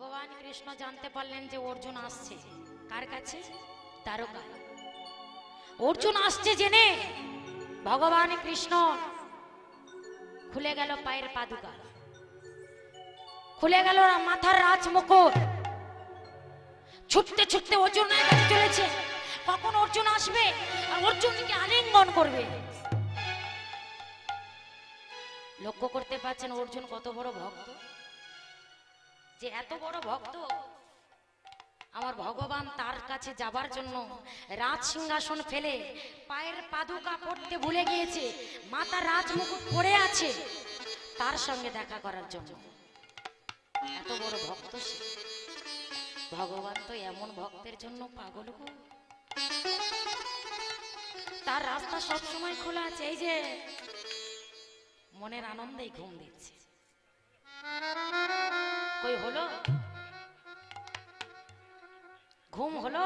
ভগবান কৃষ্ণ জানতে পারলেন যে অর্জুন আসছে। কার কাছে? দ্বারকা অর্জুন আসছে জেনে ভগবান কৃষ্ণ খুলে গেল পায়ের পাদুকা। খুলে গেল মাথার রাজ মুকুট ছুটতে ছুটতে অর্জুনের কাছে চলেছে। কখন অর্জুন আসবে? আর অর্জুনকে আলিঙ্গন করবে। লক্ষ্য করতে পারছেন অর্জুন কত বড় ভক্ত? যে এত বড় ভক্ত, আমার ভগবান তার কাছে যাবার জন্য রাজ সিংহাসন ফেলে পায়ের পাদুকা পড়তে ভুলে গিয়েছে, মাতা রাজমুকুট পড়ে আছে, তার সঙ্গে দেখা করার জন্য। এত বড় ভক্ত সে। ভগবান তো এমন ভক্তের জন্য পাগল তার রাস্তা সব সময় খোলা আছে, এই যে মনের আনন্দেই ঘুম দিচ্ছে। কই হলো? ঘুম হলো?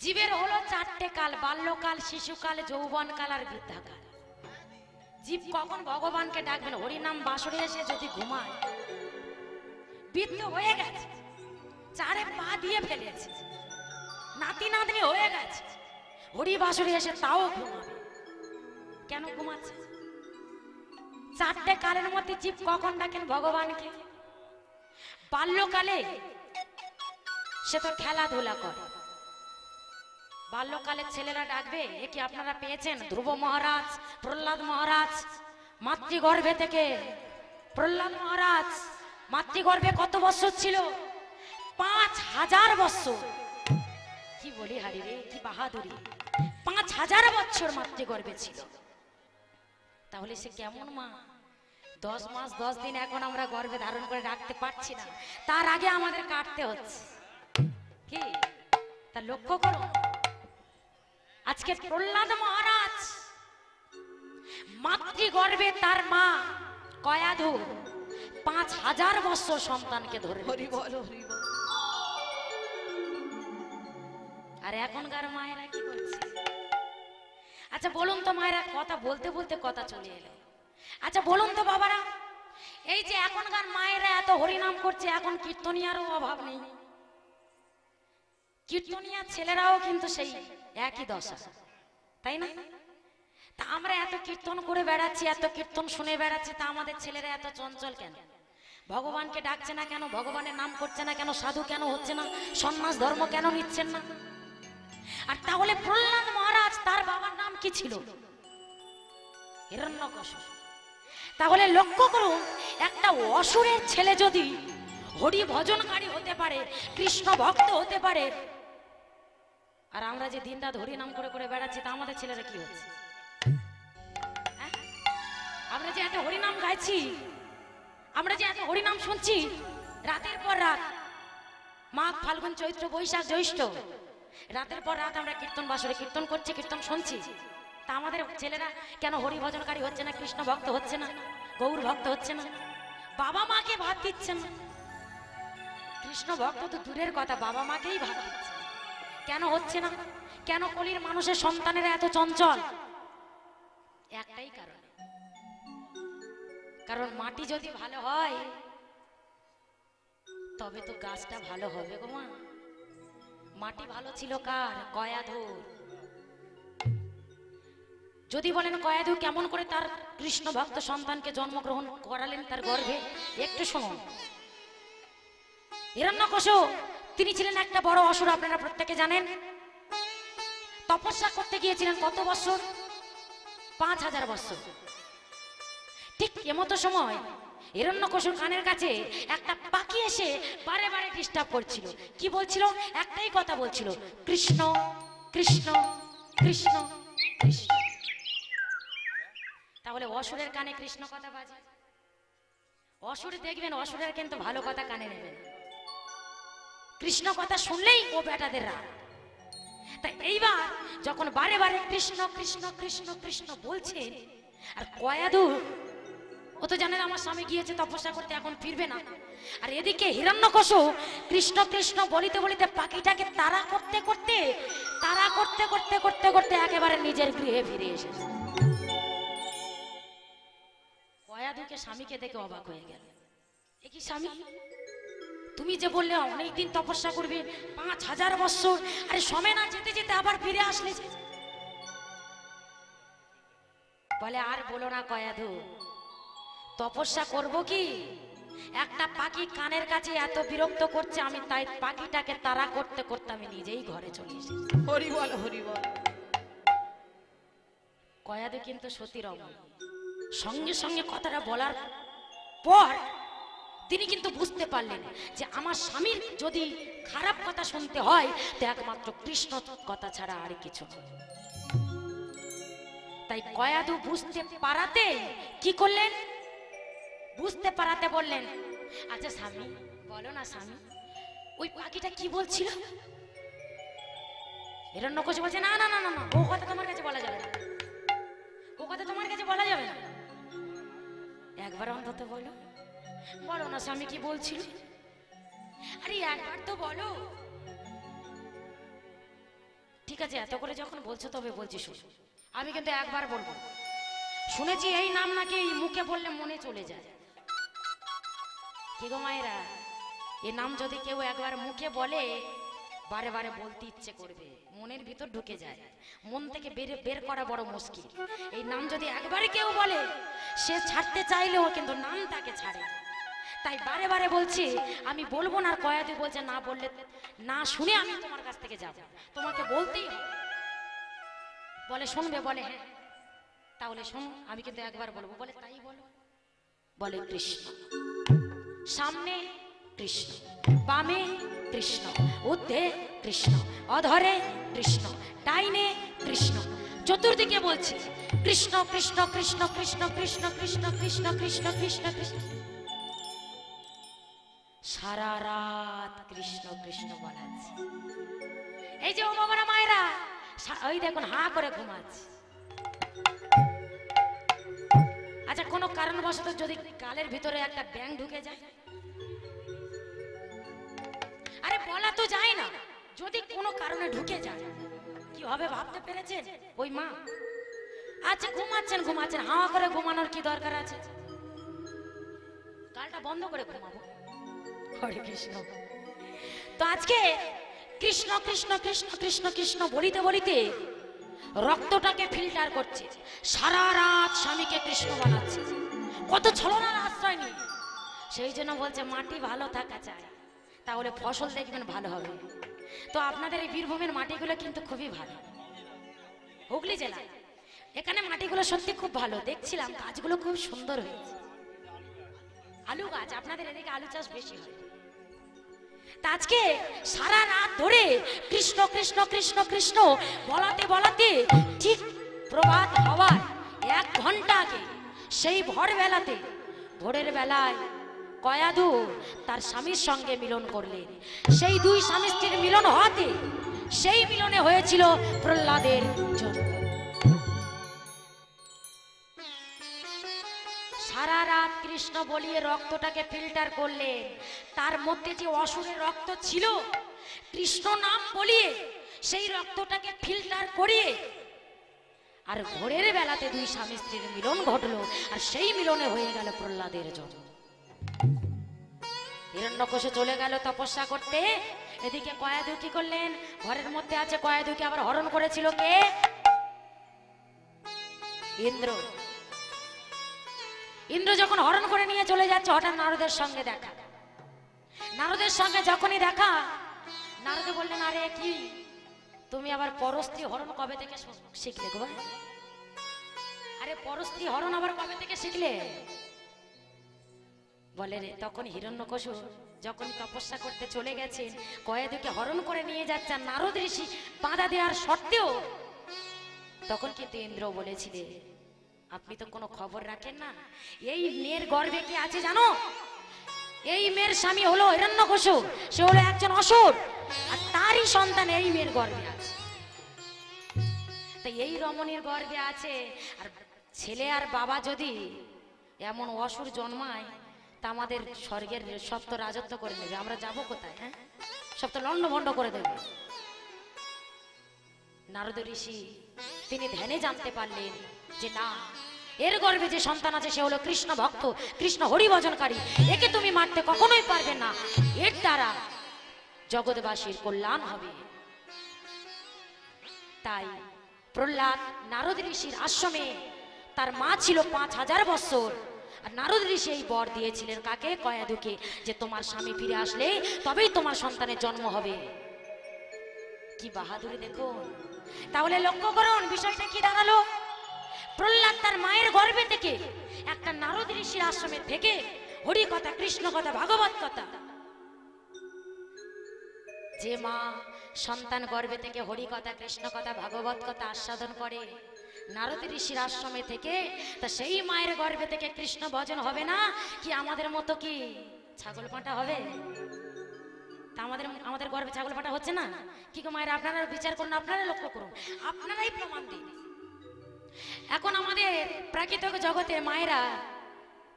জীবের হলো চারটে কাল, বাল্যকাল, শিশুকাল, যৌবনকাল আর বৃদ্ধাকাল। জীব কখন ভগবানকে ডাকবেন? হরিনাম বাসরে এসে যদি ঘুমায়, বৃদ্ধ হয়ে গেছে, চারে পা দিয়ে ফেলেছে, নাতি নাতনি হয়ে গেছে, হরি বাসরে এসে তাও ঘুমাবে। কেন ঘুমাচ্ছে? চারটে কালের মধ্যে জীব কখন ডাকেন ভগবানকে? বাল্যকালে সে তো খেলাধুলা করে। বাল্যকালের ছেলেরা ডাকবে, এ কি আপনারা পেয়েছেন? ধ্রুব মহারাজ, প্রহ্লাদ মহারাজ, মাতৃগর্ভে থেকে। প্রহ্লাদ মহারাজ, মাতৃগর্ভে কত বছর ছিল? পাঁচ হাজার বছর। কি বলি হারি রে, কি বাহাদুরি। পাঁচ হাজার বছর মাতৃগর্ভে ছিল। তাহলে সে কেমন মা? দশ মাস দশ দিন এখন আমরা গর্ভে ধারণ করে রাখতে পারছি না। তার আগে আমাদের কাটতে হচ্ছে। কি? তা লক্ষ্য করো। আজকে প্রহ্লাদ মহারাজ মাতৃগর্ভে তার মা কয়াধু পাঁচ হাজার বছর সন্তানকে ধরে আর এখনকার মায়েরা কি করছে? আচ্ছা বলুন তো মায়েরা, কথা বলতে বলতে কথা চলে এলো। আচ্ছা বলুন তো বাবারা, এই যে এখনকার মায়েরা এত হরিনাম করছে, এখন কীর্তনিয়ারও অভাব নেই। কীর্তনিয়ার ছেলেরাও কিন্তু সেই একই দশা, তাই না? তা আমরা এত কীর্তন করে বেড়াচ্ছি, এত কীর্তন শুনে বেড়াচ্ছি, তা আমাদের ছেলেরা এত চঞ্চল কেন? ভগবানকে ডাকছে না কেন? ভগবানের নাম করছে না কেন? সাধু কেন হচ্ছে না? সন্ন্যাস ধর্ম কেন নিচ্ছেন না? আর তাহলে প্রহ্লাদ মহারাজ তার বাবার নাম কি ছিল? তাহলে লক্ষ্য করুন, একটা অসুরের ছেলে যদি হরি ভজনকারী হতে পারে কৃষ্ণ ভক্ত হতে পারে, আর আমরা যে দিন হরি নাম করে করে বেড়াচ্ছি, তা আমাদের ছেলেরা কি হচ্ছে? হ্যাঁ? আমরা যে এত হরিনাম গাইছি, আমরা যে এত হরিনাম শুনছি, রাতের পর রাত, মাঘ, ফাল্গুন, চৈত্র, বৈশাখ, জ্যৈষ্ঠ রাতের পর রাত আমরা কীর্তন বাসরে কীর্তন করছি, কীর্তন শুনছি। তা আমাদের ছেলেরা কেন হরি ভজনকারী হচ্ছে না, কৃষ্ণ ভক্ত হচ্ছে না, গৌর ভক্ত হচ্ছে না? বাবা মাকে ভাত দিচ্ছেন না। কৃষ্ণ ভক্ত তো দূরের কথা, বাবা মাকেই ভাত দিচ্ছে। কেন হচ্ছে না? কেন কলির মানুষের সন্তানেরা এত চঞ্চল? একটাই কারণ। কারণ মাটি যদি ভালো হয়, তবে তো গাছটা ভালো হবে গো মা। মাটি ভালো ছিল কার? কয়াধুর। যদি বলেন কয়াধু কেমন করে তার কৃষ্ণ ভক্ত সন্তানকে জন্মগ্রহণ করালেন তার গর্ভে, একটু শুনুন। হিরণ্যকশু তিনি ছিলেন একটা বড় অসুর, আপনারা প্রত্যেকে জানেন। তপস্যা করতে গিয়েছিলেন কত বছর? পাঁচ হাজার বছর। ঠিক এমতো সময় হিরণ্যকশুর কানের কাছে একটা পাখি এসে বারে বারে ডিস্টার্ব করছিল। কি বলছিল? একটাই কথা বলছিল, কৃষ্ণ কৃষ্ণ কৃষ্ণ কৃষ্ণ। তাহলে অসুরের কানে কৃষ্ণ কথা বাজে। অসুর দেখবেন, অসুরের কিন্তু ভালো কথা কানে নেবেন। কৃষ্ণ কথা শুনলেই ও বেটাদের রাগ। তাই এইবার যখন বারে বারে কৃষ্ণ কৃষ্ণ কৃষ্ণ কৃষ্ণ বলছে আর কয়াদু ও তো জানেন আমার স্বামী গিয়েছে, তপস্যা করতে, এখন ফিরবে না। আর এদিকে হিরণ্যকশু কৃষ্ণ কৃষ্ণ বলিতে বলিতে পাখিটাকে তারা করতে করতে তারা করতে করতে করতে করতে একেবারে নিজের গৃহে ফিরে এসেছে। কয়াদুকে স্বামীকে দেখে অবাক হয়ে গেল। এ স্বামী? তুমি যে বললে অনেকদিন তপস্যা করবে, পাঁচ হাজার বছর আরে সময় না যেতে যেতে আবার ফিরে আসলে। বলে, আর বলো না কয়াধু তপস্যা করব কি? একটা পাখি কানের কাছে এত বিরক্ত করছে আমি তাই পাখিটাকে তাড়া করতে করতে আমি নিজেই ঘরে চলে এসেছি। হরি বল হরি বল। কয়াদু কিন্তু সতী রমন সঙ্গে সঙ্গে কথাটা বলার পর তিনি কিন্তু বুঝতে পারলেন যে আমার স্বামীর যদি খারাপ কথা শুনতে হয় তো একমাত্র কৃষ্ণ কথা ছাড়া আর কিছু তাই কয়াদু বুঝতে পারাতে কি করলেন? বুঝতে পারাতে বললেন আচ্ছা স্বামী, বলো না স্বামী, ওই পাখিটা কি বলছিল? হিরণ্যকশি বলছে, না না না না না, ও কথা তোমার কাছে বলা যাবে না। ও কথা তোমার কাছে বলা যাবে না। একবার অন্তত বলো। বলো না স্বামী কি বলছিল? আরে একবার তো বলো। ঠিক আছে, এত করে যখন বলছো তবে বলছি, শুন। আমি কিন্তু একবার বলব। শুনেছি এই নাম নাকি এই মুখে বললে মনে চলে যায়। কি মায়েরা, এ নাম যদি কেউ একবার মুখে বলে, বারে বারে বলতে ইচ্ছে করবে, মনের ভিতর ঢুকে যায়। মন থেকে বের বের করা বড় মুশকিল। এই নাম যদি একবারে কেউ বলে, সে ছাড়তে চাইলেও কিন্তু নাম তাকে ছাড়ে তাই বারে বারে বলছি, আমি বলব না আর কয়াদি বলছে, না বললে, না শুনে আমি তোমার কাছ থেকে যাব। তোমাকে বলতেই বলে শুনবে, বলে হ্যাঁ। তাহলে শোনো, আমি কিন্তু একবার বলব। বলে তাই বলো। বলে কৃষ্ণ। সামনে কৃষ্ণ, বামে কৃষ্ণ উদ্ধে কৃষ্ণ, অধরে কৃষ্ণ, ডাইনে কৃষ্ণ। চতুর্দিকে বলছি, কৃষ্ণ কৃষ্ণ কৃষ্ণ কৃষ্ণ কৃষ্ণ কৃষ্ণ কৃষ্ণ কৃষ্ণ কৃষ্ণ কৃষ্ণ। সারা রাত কৃষ্ণ কৃষ্ণ বলাচ্ছে। এই যে ও বাবারা মায়েরা ওই দেখুন, হা করে ঘুমাচ্ছে। আচ্ছা কোনো কারণবশত যদি গালের ভিতরে একটা ব্যাং ঢুকে যায়? আরে, বলা তো যায় না। যদি কোনো কারণে ঢুকে যায়, কি হবে ভাবতে পেরেছেন? ওই মা। আচ্ছা ঘুমাচ্ছেন ঘুমাচ্ছেন। হাওয়া করে ঘুমানোর কি দরকার আছে? গালটা বন্ধ করে ঘুমাবো। হরে কৃষ্ণ। তো আজকে কৃষ্ণ কৃষ্ণ কৃষ্ণ কৃষ্ণ কৃষ্ণ বলিতে বলিতে রক্তটাকে ফিল্টার করছে। সারা রাত স্বামীকে কৃষ্ণ বানাচ্ছে। কত ছলনার আশ্রয় নিয়ে। সেই জন্য বলছে, মাটি ভালো থাকা চাই। তাহলে ফসল দেখবেন ভালো হবে। তো আপনাদের এই বীরভূমের মাটিগুলো কিন্তু খুবই ভালো। হুগলি জেলায় এখানে মাটিগুলো সত্যি খুব ভালো। দেখছিলাম, গাছগুলো খুব সুন্দর হয়েছে। আলু গাছ, আপনাদের এদিকে আলু চাষ বেশি হয়। আজকে সারা রাত ধরে কৃষ্ণ কৃষ্ণ কৃষ্ণ কৃষ্ণ বলাতে বলাতে ঠিক প্রভাত হওয়ার এক ঘণ্টা আগে সেই ভোরবেলাতে, ভোরের বেলায় কয়াদু তার স্বামীর সঙ্গে মিলন করলেন। সেই দুই স্বামী স্ত্রীর মিলন হওয়াতে সেই মিলনে হয়েছিল প্রহ্লাদের জন্ম। সারা রাত কৃষ্ণ বলিয়ে রক্তটাকে ফিল্টার করলেন। তার মধ্যে যে অসুরের রক্ত ছিল, কৃষ্ণ নাম বলিয়ে সেই রক্তটাকে ফিল্টার করিয়ে আর ভোরের বেলাতে দুই স্বামী স্ত্রীর মিলন ঘটলো আর সেই মিলনে হয়ে গেল প্রহ্লাদের জন্ম। হিরণ্যকশে চলে গেল তপস্যা করতে। এদিকে কয়াদু কি করলেন? ঘরের মধ্যে আছে কয়াদুকে আবার হরণ করেছিল কে? ইন্দ্র। ইন্দ্র যখন হরণ করে নিয়ে চলে যাচ্ছে, হঠাৎ নারদের সঙ্গে দেখা। নারদের সঙ্গে যখনই দেখা, নারদে বললেন, আরে কি? তুমি আবার পরস্ত্রী হরণ কবে থেকে শিখলে গো আরে পরস্ত্রী হরণ আবার কবে থেকে শিখলে? বলে, রে তখন হিরণ্যকশু যখন তপস্যা করতে চলে গেছেন কয়েদিকে হরণ করে নিয়ে যাচ্ছেন নারদ ঋষি বাধা দেওয়ার সত্ত্বেও তখন কিন্তু ইন্দ্র বলেছিলে আপনি তো কোনো খবর রাখেন না। এই মেয়ের গর্ভে কি আছে জানো? এই মেয়ের স্বামী হলো হিরণ্যকশু। সে হলো একজন অসুর। আর তারই সন্তান এই মেয়ের গর্বে আছে। তাই এই রমণীর গর্ভে আছে। আর ছেলে আর বাবা যদি এমন অসুর জন্মায়, তা আমাদের স্বর্গের সব তো রাজত্ব করে নেবে আমরা যাব কোথায় হ্যাঁ? সব তো লণ্ডভণ্ড করে দেবে। নারদ ঋষি, তিনি ধ্যানে জানতে পারলেন যে না এর গর্ভে যে সন্তান আছে, সে হলো কৃষ্ণ ভক্ত, কৃষ্ণ হরিভজনকারী। একে তুমি মারতে কখনোই পারবে না। এর দ্বারা জগৎবাসীর কল্যাণ হবে। তাই প্রহ্লাদ নারদ ঋষির আশ্রমে তার মা ছিল পাঁচ হাজার বছর আর নারদ ঋষি এই বর দিয়েছিলেন কাকে? কয়াদুকে যে তোমার স্বামী ফিরে আসলে তবেই তোমার সন্তানের জন্ম হবে। কি বাহাদুরি দেখুন। তাহলে লক্ষ্য করুন, বিষয়টা কি দাঁড়াল? প্রহ্লাদ তার মায়ের গর্ভে থেকে একটা নারদ ঋষির আশ্রমে থেকে হরি কথা, কৃষ্ণ কথা, ভাগবত কথা। যে মা সন্তান গর্ভে থেকে হরি কথা, কৃষ্ণ কথা, ভাগবত কথা আস্বাদন করে, নারদ ঋষির আশ্রমে থেকে, তা সেই মায়ের গর্ভে থেকে কৃষ্ণ ভজন হবে না? কি আমাদের মতো কি ছাগল পাঁটা হবে? তা আমাদের আমাদের গর্ভে ছাগল পাঁটা হচ্ছে না? কি গো মায়ের, আপনারা বিচার করুন, আপনারা লক্ষ্য করুন। আপনারাই প্রমাণ দিন। এখন আমাদের প্রাকৃতিক জগতে মায়েরা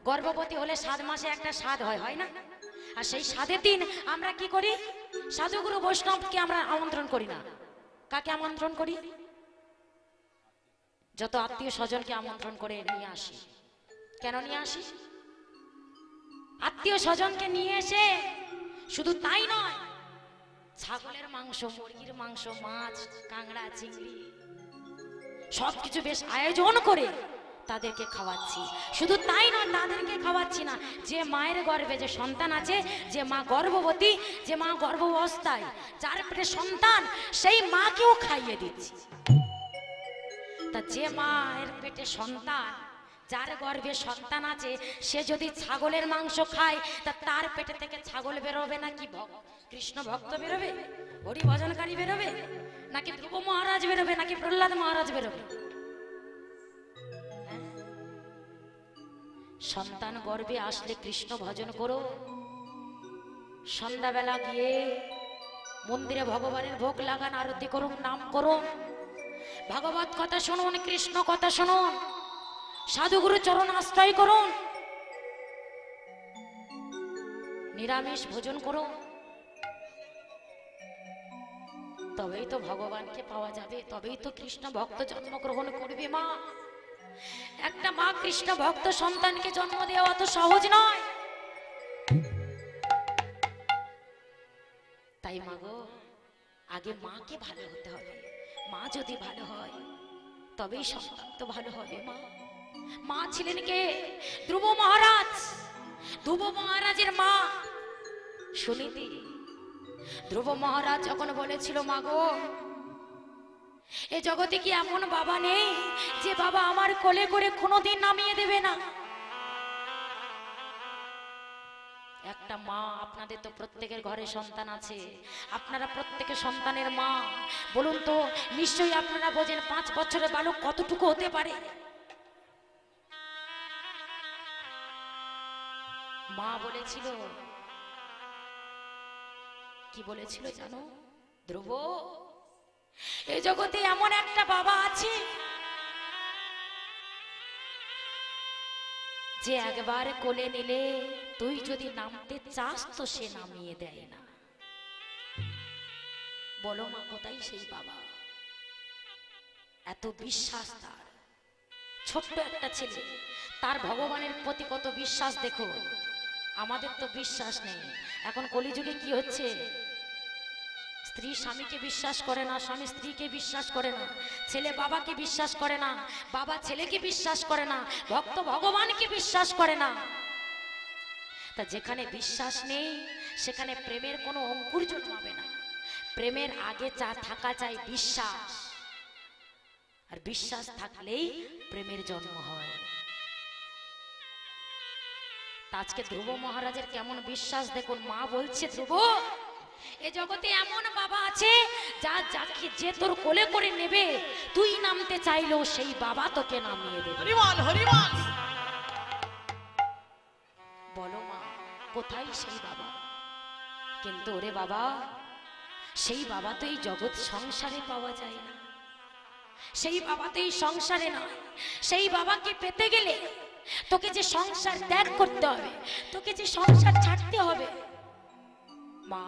গর্ভবতী হলে সাত মাসে একটা স্বাদ হয় হয় না? আর সেই স্বাদের দিন আমরা কি করি? সাধুগুরু বৈষ্ণবকে আমরা আমন্ত্রণ করি না। কাকে আমন্ত্রণ করি? যত আত্মীয় স্বজনকে আমন্ত্রণ করে নিয়ে আসি। কেন নিয়ে আসি? আত্মীয় স্বজনকে নিয়ে এসে শুধু তাই নয়, ছাগলের মাংস, মুরগির মাংস, মাছ, কাঁকড়া, চিংড়ি সবকিছু বেশ আয়োজন করে তাদেরকে খাওয়াচ্ছি। শুধু তাই নয় তাদেরকে খাওয়াচ্ছি না। যে মায়ের গর্ভে যে সন্তান আছে, যে মা গর্ভবতী, যে মা গর্ভ অবস্থায় যার পেটে সন্তান, সেই মাকেও খাইয়ে দিচ্ছি। তা যে মায়ের পেটে সন্তান যার গর্ভে সন্তান আছে, সে যদি ছাগলের মাংস খায়, তা তার পেটে থেকে ছাগল বেরোবে নাকি কৃষ্ণ ভক্ত বেরোবে? হরি ভজনকারী বেরোবে? নাকি ধ্রুব মহারাজ বেরোবে? নাকি প্রহ্লাদ মহারাজ বেরোবে? হ্যাঁ? সন্তান গর্ভে আসলে কৃষ্ণ ভজন করো। সন্ধ্যাবেলা গিয়ে মন্দিরে ভগবানের ভোগ লাগান, আরতি করুন, নাম করুন। ভাগবত কথা শুনুন, কৃষ্ণ কথা শুনুন। সাধুগুরু চরণ আশ্রয় করুন। নিরামিষ ভোজন করুন। তবেই তো ভগবানকে পাওয়া যাবে, তবেই তো কৃষ্ণ ভক্ত জন্মগ্রহণ করবে মা। একটা মা কৃষ্ণ ভক্ত সন্তানকে জন্ম দেওয়া তো সহজ নয়। তাই মাগো আগে মাকে ভালো হতে হবে। মা যদি ভালো হয়, তবেই সন্তান তো ভালো হবে মা। মা ছিলেন কে? ধ্রুব মহারাজ। ধ্রুব মহারাজের মা। সুনীতি ধ্রুব মহারাজ যখন বলেছিল, মা গো, এ জগতে কি এমন বাবা নেই যে বাবা আমার কোলে করে কোনোদিন নামিয়ে দেবে না? একটা মা, আপনাদের তো প্রত্যেকের ঘরে সন্তান আছে। আপনারা প্রত্যেকের সন্তানের মা। বলুন তো, নিশ্চয়ই আপনারা বোঝেন পাঁচ বছরের বালক কতটুকু হতে পারে? মা বলেছিল, কি বলেছিল জানো, ধ্রুব? এই জগতে এমন একটা বাবা আছে, যে একবার কোলে নিলে তুই যদি নামতে চাস তো সে নামিয়ে দেয় না। বলো মা, কোথায় সেই বাবা? এত বিশ্বাস তার। ছোট্ট একটা ছেলে, তার ভগবানের প্রতি কত বিশ্বাস দেখো। আমাদের তো বিশ্বাস নেই। এখন কলিযুগে কি হচ্ছে? স্ত্রী স্বামীকে বিশ্বাস করে না, স্বামী স্ত্রীকে বিশ্বাস করে না, ছেলে বাবাকে বিশ্বাস করে না, বাবা ছেলেকে বিশ্বাস করে না, ভক্ত ভগবানকে বিশ্বাস করে না। তা যেখানে বিশ্বাস নেই, সেখানে প্রেমের কোনো অঙ্কুর জন্মাবে না। প্রেমের আগে চা থাকা চাই বিশ্বাস। আর বিশ্বাস থাকলেই প্রেমের জন্ম হয়। আজকে ধ্রুব মহারাজের কেমন বিশ্বাস দেখুন মা বলছে ধ্রুব এ জগতে এমন বাবা আছে যা যাকে যে তোর কোলে করে নেবে তুই নামতে চাইলেও সেই বাবা তোকে নামিয়ে দেবে। বলো মা কোথায় সেই বাবা? কিন্তু ওরে বাবা সেই বাবা তো এই জগৎ সংসারে পাওয়া যায় না। সেই বাবা তো এই সংসারে নয় সেই বাবাকে পেতে গেলে তোকে যে সংসার ত্যাগ করতে হবে, তোকে যে সংসার ছাড়তে হবে, মা,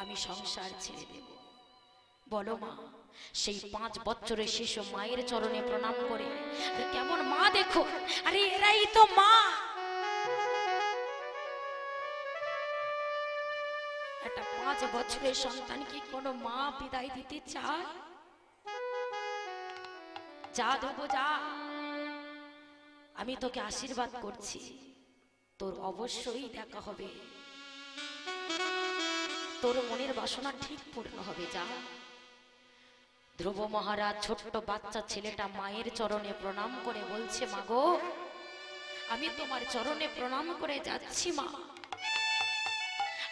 আমি সংসার ছেড়ে দেব। বলো মা, সেই পাঁচ বছরের শিশু মায়ের চরণে প্রণাম করে কেমন মা দেখো, আরে এরাই তো মা। একটা পাঁচ বছরের সন্তান কি কোনো মা বিদায় দিতে চায়? যা দেবো যা। আমি তোকে আশীর্বাদ করছি। তোর অবশ্যই দেখা হবে। তোর মনের বাসনা ঠিক পূর্ণ হবে, যা। ধ্রুব মহারাজ, ছোট্ট বাচ্চা ছেলেটা মায়ের চরণে প্রণাম করে বলছে মাগো আমি তোমার চরণে প্রণাম করে যাচ্ছি, মা।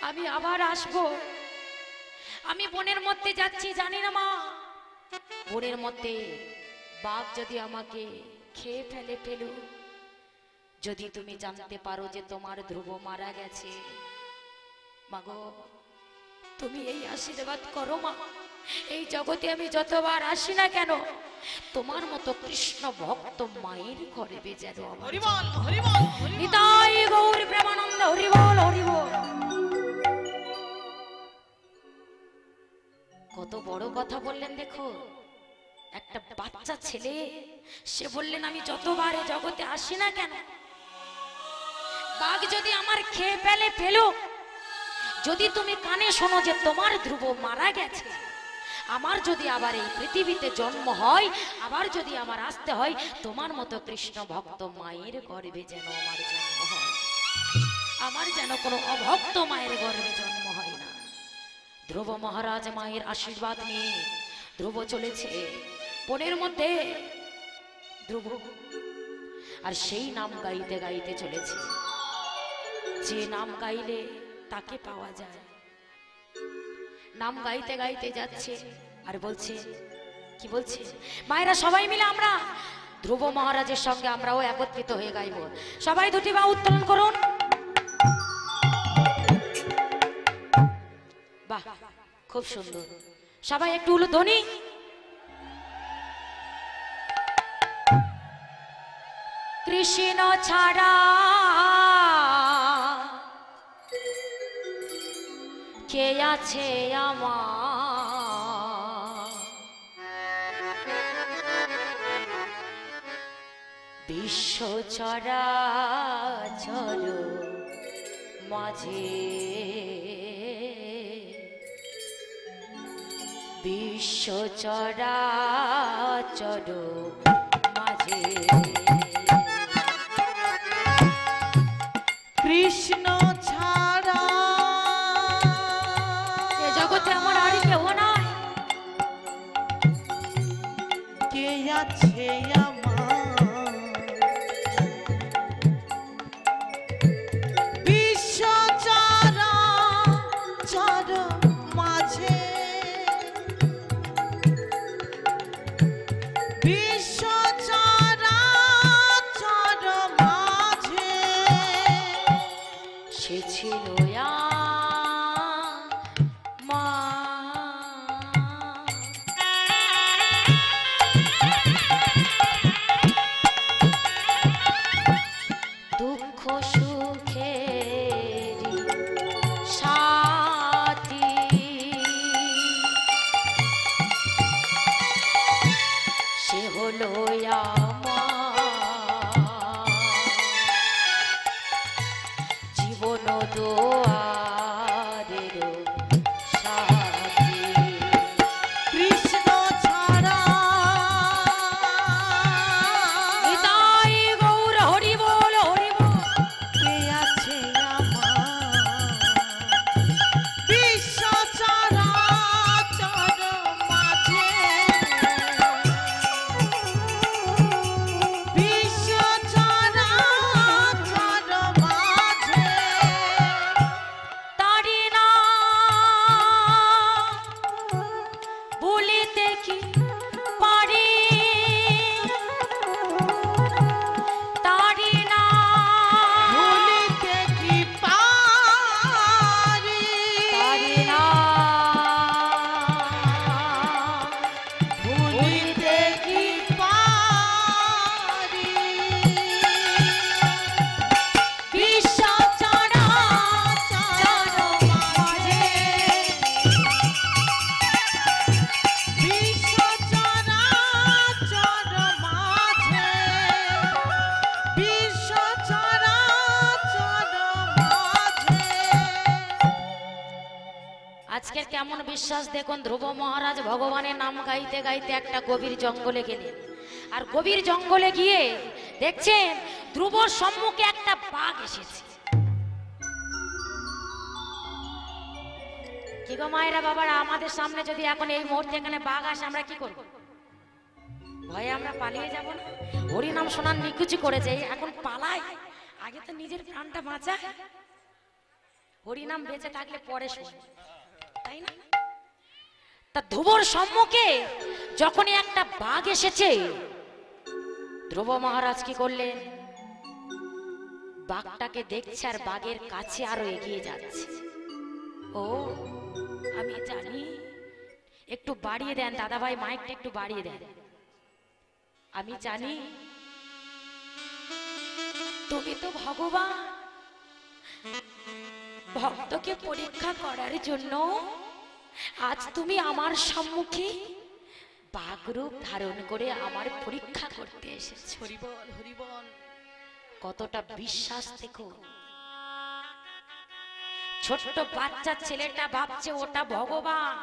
আমি আবার আসব। আমি বনের মধ্যে যাচ্ছি, জানি না, মা। বনের মধ্যে বাঘ যদি আমাকে খেয়ে ফেলে ফেলু যদি তুমি জানতে পারো যে তোমার ধ্রুব মারা গেছে। মাগো তুমি এই আশীর্বাদ করো মা। এই জগতে আমি যতবার আসি না কেন তোমার মতো কৃষ্ণ ভক্ত মায়ের গর্বে যেন আমার হরিবল হরিবল হরিবল। নিতাই গৌর প্রেমানন্দ হরিবল হরিবল। কত বড় কথা বললেন দেখো। একটা বাচ্চা ছেলে সে বললেন আমি যতবার জগতে আসি না কেন বাঘ যদি আমার খেয়ে ফেলে ফেলো, যদি তুমি কানে শোনো যে তোমার ধ্রুব মারা গেছে, আমার যদি আবার এই পৃথিবীতে জন্ম হয়, আবার যদি আমার আসতে হয়, তোমার মতো কৃষ্ণ ভক্ত মায়ের গর্ভে যেন আমার জন্ম হয়। আমার যেন কোনো অভক্ত মায়ের গর্ভে জন্ম হয় না। ধ্রুব মহারাজ মায়ের আশীর্বাদ নিয়ে ধ্রুব চলেছে। বনের মধ্যে ধ্রুব, আর সেই নাম গাইতে গাইতে চলেছে। যে নাম গাইলে তাকে পাওয়া যায়। নাম গাইতে গাইতে যাচ্ছে আর বলছে, কি বলছে? মায়েরা সবাই মিলে আমরা, ধ্রুব মহারাজের সঙ্গে আমরাও একত্রিত হয়ে গাইব। সবাই দুটি বা উত্তোলন করুন। বাহ, খুব সুন্দর। সবাই একটু হলো ধ্বনি কৃষ্ণ ছাড়া কে আছে আমার? বিশ্ব চরাচর মাঝে বিশ্ব চরাচর আছে বিশ্বাস দেখুন ধ্রুব মহারাজ ভগবানের নাম গাইতে গাইতে একটা গভীর জঙ্গলে গেলেন। আর গভীর জঙ্গলে গিয়ে দেখছেন ধ্রুবর সম্মুখে একটা বাঘ এসেছে। কি গো মায়েরা বাবারা, আমাদের সামনে যদি এখন এই মুহূর্তে এখানে বাঘ আসে, আমরা কি করব? ভয়ে আমরা পালিয়ে যাব না? হরিনাম শোনার নিকুচি করেছে এখন পালাই। আগে তো নিজের প্রাণটা বাঁচায় হরিনাম বেঁচে থাকলে পরে শোন। তাই না? তা ধ্রুবর সম্মুখে যখনই একটা বাঘ এসেছে, ধ্রুব মহারাজ কি করলেন? বাঘটাকে দেখছে আর বাঘের কাছে আরও এগিয়ে যাচ্ছে। ও, আমি জানি। একটু বাড়িয়ে দেন, দাদাভাই, মাইকটা একটু বাড়িয়ে দেন। আমি জানি। তুমি তো ভগবান। ভক্তকে পরীক্ষা করার জন্য আজ তুমি আমার সম্মুখে বাগরূপ ধারণ করে আমার পরীক্ষা করতে এসেছ। হরিবল হরিবল। কতটা বিশ্বাস দেখো। ছোট্ট বাচ্চা ছেলেটা ভাবছে ওটা ভগবান।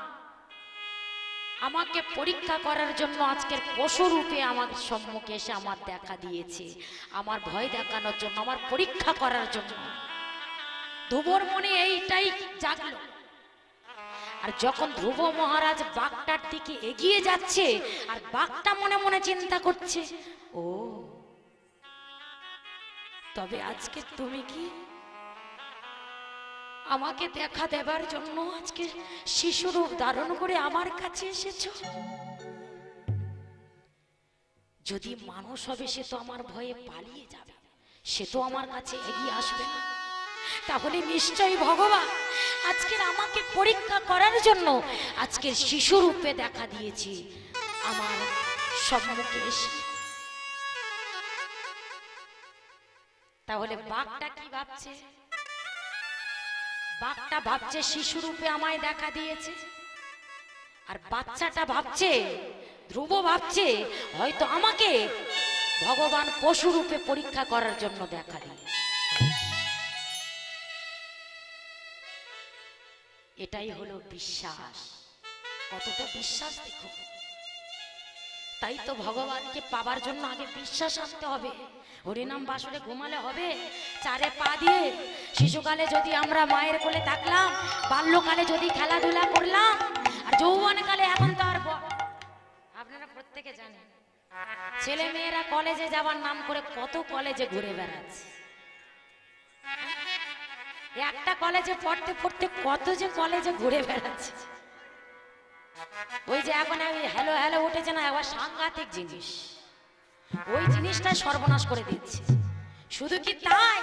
আমাকে পরীক্ষা করার জন্য আজকের পশু রূপে আমার সম্মুখে এসে আমার দেখা দিয়েছে। আমার ভয় দেখানোর জন্য আমার পরীক্ষা করার জন্য। ধ্রুবর মনে এইটাই জাগলো। আর যখন ধ্রুব মহারাজ বাঘটার দিকে এগিয়ে যাচ্ছে, আর বাঘটা মনে মনে চিন্তা করছে, ও, তবে আজকে তুমি কি আমাকে দেখা দেবার জন্য আজকে শিশুরূপ ধারণ করে আমার কাছে এসেছ? যদি মানুষ হবে, সে তো আমার ভয়ে পালিয়ে যাবে। সে তো আমার কাছে এগিয়ে আসবে না। তাহলে নিশ্চয়ই ভগবান আজকের আমাকে পরীক্ষা করার জন্য আজকের শিশু রূপে দেখা দিয়েছি আমার সম্মুখে এসে। তাহলে বাঘটা কি ভাবছে? বাঘটা ভাবছে শিশু রূপে আমায় দেখা দিয়েছে। আর বাচ্চাটা ভাবছে, ধ্রুব ভাবছে, হয়তো আমাকে ভগবান পশু রূপে পরীক্ষা করার জন্য দেখা দিয়ে এটাই হলো বিশ্বাস। কতটা বিশ্বাস দেখো। তাই তো ভগবানকে পাবার জন্য আগে বিশ্বাস আনতে হবে। হরিনাম বাসরে ঘুমালে হবে, চারে পা দিয়ে শিশুকালে যদি আমরা মায়ের কোলে থাকলাম, বাল্যকালে যদি খেলাধুলা করলাম, আর যৌবনকালে এখন তো আর আপনারা প্রত্যেকে জানেন ছেলে মেয়েরা কলেজে যাবার নাম করে কত কলেজে ঘুরে বেড়াচ্ছে। একটা কলেজে পড়তে পড়তে কত যে কলেজে ঘুরে বেড়াচ্ছে। ওই যে এখন আমি হ্যালো হ্যালো উঠেছে না, আবার সাংঘাতিক জিনিস। ওই জিনিসটা সর্বনাশ করে দিচ্ছে। শুধু কি তাই?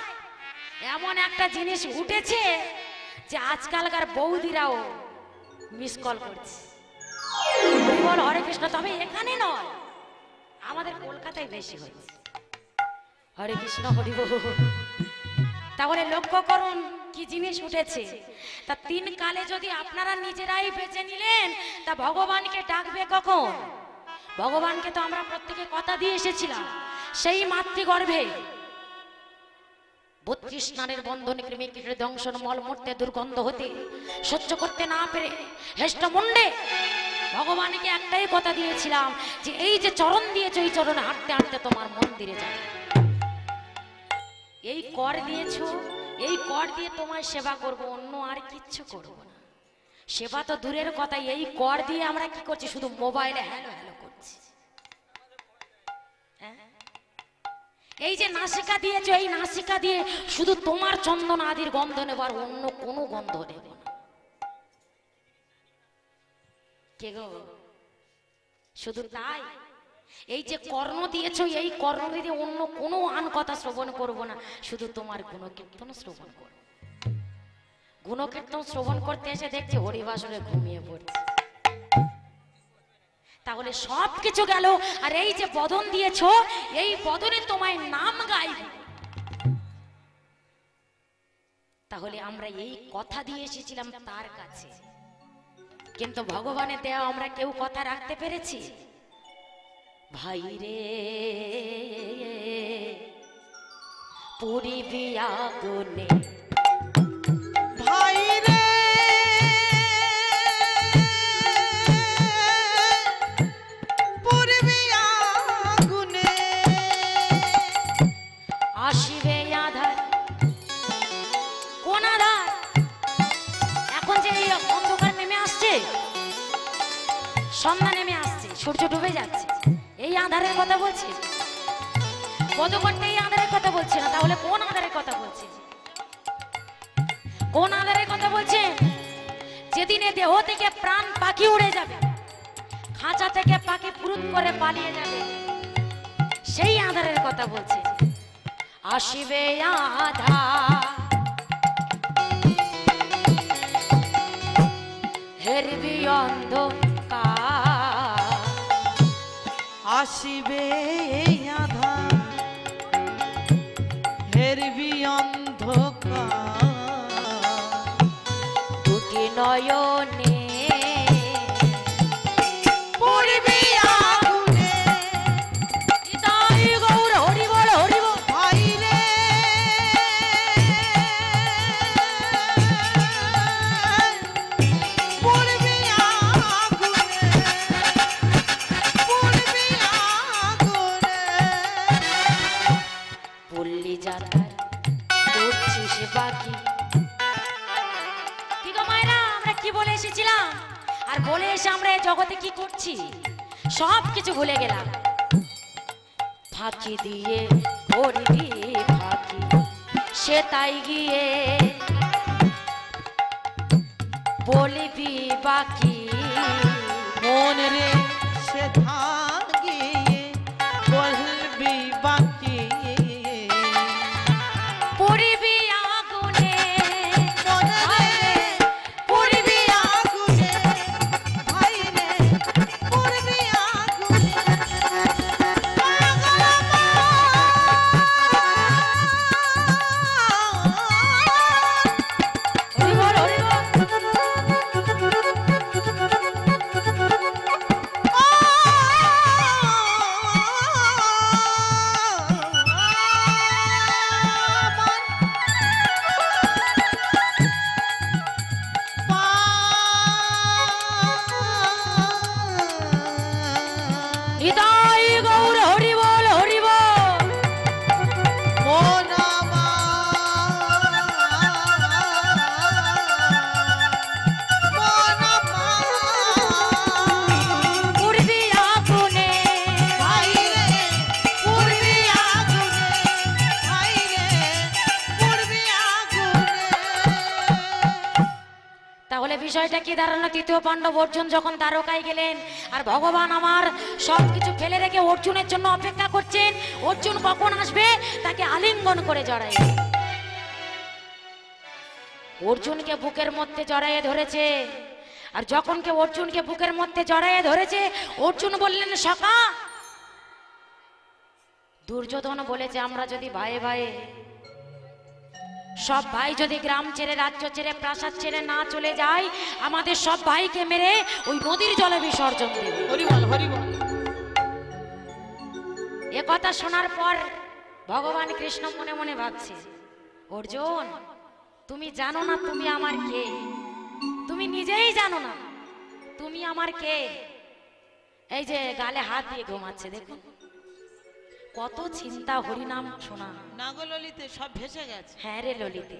এমন একটা জিনিস উঠেছে যে আজকালকার বৌদিরাও মিস কল করছে। বল, হরে কৃষ্ণ, তবে এখানে নয়। আমাদের কলকাতায় বেশি হয়েছে। হরে কৃষ্ণ, হরি তাহলে লক্ষ্য করুন কি জিনিস উঠেছে? তা তিন কালে যদি আপনারা নিজেরাই বেঁচে নিলেন, তা ভগবানকে ডাকবে কখন? ভগবানকে তো আমরা প্রত্যেকে কথা দিয়ে এসেছিলাম, সেই মাতৃগর্ভে। বত্রিশ স্নানের বন্ধনে কৃমি কীটের দংশন মল মূর্তে দুর্গন্ধ হতে, সহ্য করতে না পেরে হেষ্ট মুন্ডে ভগবানকে একটাই কথা দিয়েছিলাম যে, এই যে চরণ দিয়েছ, এই চরণে হাঁটতে হাঁটতে তোমার মন্দিরে যাবে। এই কর দিয়েছ এই কর দিয়ে তোমায় সেবা করব, অন্য আর কিচ্ছু করব না। সেবা তো দূরের কথা, এই কর দিয়ে আমরা কি করছি? শুধু মোবাইলে হ্যালো হ্যালো করছি। হ্যাঁ? এই যে নাসিকা দিয়েছ, এই নাসিকা দিয়ে শুধু তোমার চন্দন আদির গন্ধ নেব আর অন্য কোনো গন্ধ নেব না। শুধু তাই? এই যে কর্ণ দিয়েছ, এই কর্ণ দিয়ে অন্য কোনো আন কথা শ্রবণ করব না। শুধু তোমার গুণকীর্তন শ্রবণ করব। গুণকীর্তন শ্রবণ করতে এসে দেখছি হরিবাসরে ঘুমিয়ে পড়ছে। তাহলে সব কিছু গেল, আর এই যে বদন দিয়েছ, এই বদনে তোমায় নাম গাইব। তাহলে আমরা এই কথা দিয়ে এসেছিলাম তার কাছে। কিন্তু ভগবানের দেওয়া আমরা কেউ কথা রাখতে পেরেছি? ভাই রে পুরিবি আগুনে। ভাই রে পুরিবি আগুনে। আসিবে আধার কোন আধার? এখন যে এই অন্ধকার নেমে আসছে সন্ধ্যা নেমে আসছে সূর্য ডুবে যাচ্ছে। আধারের কথা বলছি? এই আধারের কথা বলছে না, তাহলে কোন আধারের কথা বলছে? কোন আধারের কথা বলছে? যেদিনে দেহ থেকে প্রাণ পাখি উড়ে যাবে, খাঁচা থেকে পাখি ফুরুত করে পালিয়ে যাবে, সেই আধারের কথা বলছে। আসিবে আধা। হেরবি অন্ধকার আসিবে এই আধার। হেরবি অন্ধকার। দুটি বলে এসে আমরা এই জগতে কি করছি? সব কিছু ভুলে গেলাম। ফাঁকি দিয়ে করবি ফাঁকি। সে তাই গিয়ে বলিবি বাকি। মন রে বিষয়টা কি দাঁড়াল তৃতীয় পাণ্ডব অর্জুন যখন দ্বারকায় গেলেন, আর ভগবান আমার সব কিছু ফেলে রেখে অর্জুনের জন্য অপেক্ষা করছেন, অর্জুন কখন আসবে? তাকে আলিঙ্গন করে জড়াই অর্জুনকে বুকের মধ্যে জড়াইয়ে ধরেছে। আর যখন কে অর্জুনকে বুকের মধ্যে জড়াইয়ে ধরেছে, অর্জুন বললেন সকা দুর্যোধন বলেছে আমরা যদি ভাই ভাই সব ভাই যদি গ্রাম ছেড়ে রাজ্য ছেড়ে প্রাসাদ ছেড়ে না চলে যায় আমাদের সব ভাইকে মেরে ওই নদীর জলে বিসর্জন দেবে। এ কথা শোনার পর ভগবান কৃষ্ণ মনে মনে ভাবছে অর্জুন তুমি জানো না তুমি আমার কে? তুমি নিজেই জানো না তুমি আমার কে? এই যে গালে হাত দিয়ে ঘুমাচ্ছে দেখুন। কত চিন্তা হরিনাম শোনা। নাগললিতে সব ভেসে গেছে। হ্যাঁ রে ললিতে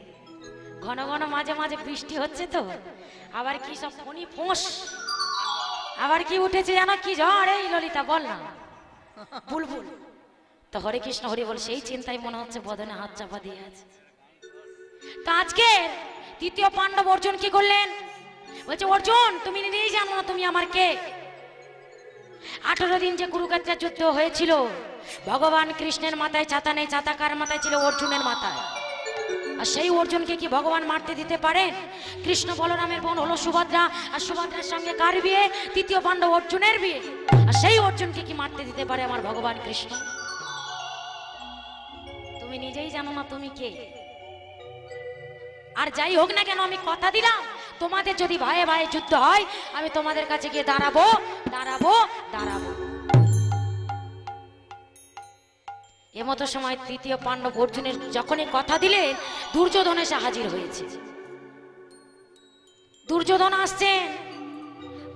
ঘন ঘন মাঝে মাঝে বৃষ্টি হচ্ছে তো। আবার কি সব ফণি ফোঁস? আবার কি উঠেছে জানো কি ঝড়? এই ললিতা বল না। বুলবুল তো হরে কৃষ্ণ হরি বল সেই চিন্তায় মনে হচ্ছে বদনে হাত চাপা দিয়ে আছে। তো আজকে তৃতীয় পাণ্ডব অর্জুন কি করলেন? বলছে অর্জুন তুমি নিজেই জানো না তুমি আমার কে? আঠারো দিন যে কুরুক্ষেত্রের যুদ্ধ হয়েছিল ভগবান কৃষ্ণের মাথায় ছাতা নেই, ছাতা কার মাথায় ছিল? অর্জুনের মাথায়। আর সেই অর্জুনকে কি ভগবান মারতে দিতে পারেন কৃষ্ণ বলরামের বোন হলো সুভদ্রা, আর সুভদ্রার সঙ্গে কার বিয়ে? তৃতীয় পাণ্ডব অর্জুনের বিয়ে। আর সেই অর্জুনকে কি মারতে দিতে পারে আমার ভগবান কৃষ্ণ? তুমি নিজেই জানো না তুমি কে। আর যাই হোক না কেন, আমি কথা দিলাম। তোমাদের যদি ভাইয়ে ভাইয়ে যুদ্ধ হয়, আমি তোমাদের কাছে গিয়ে দাঁড়াবো দাঁড়াবো দাঁড়াবো। এমতো সময় তৃতীয় পাণ্ডব অর্জুনের যখনই কথা দিলেন দুর্যোধন এসে হাজির হয়েছে। দুর্যোধন আসছেন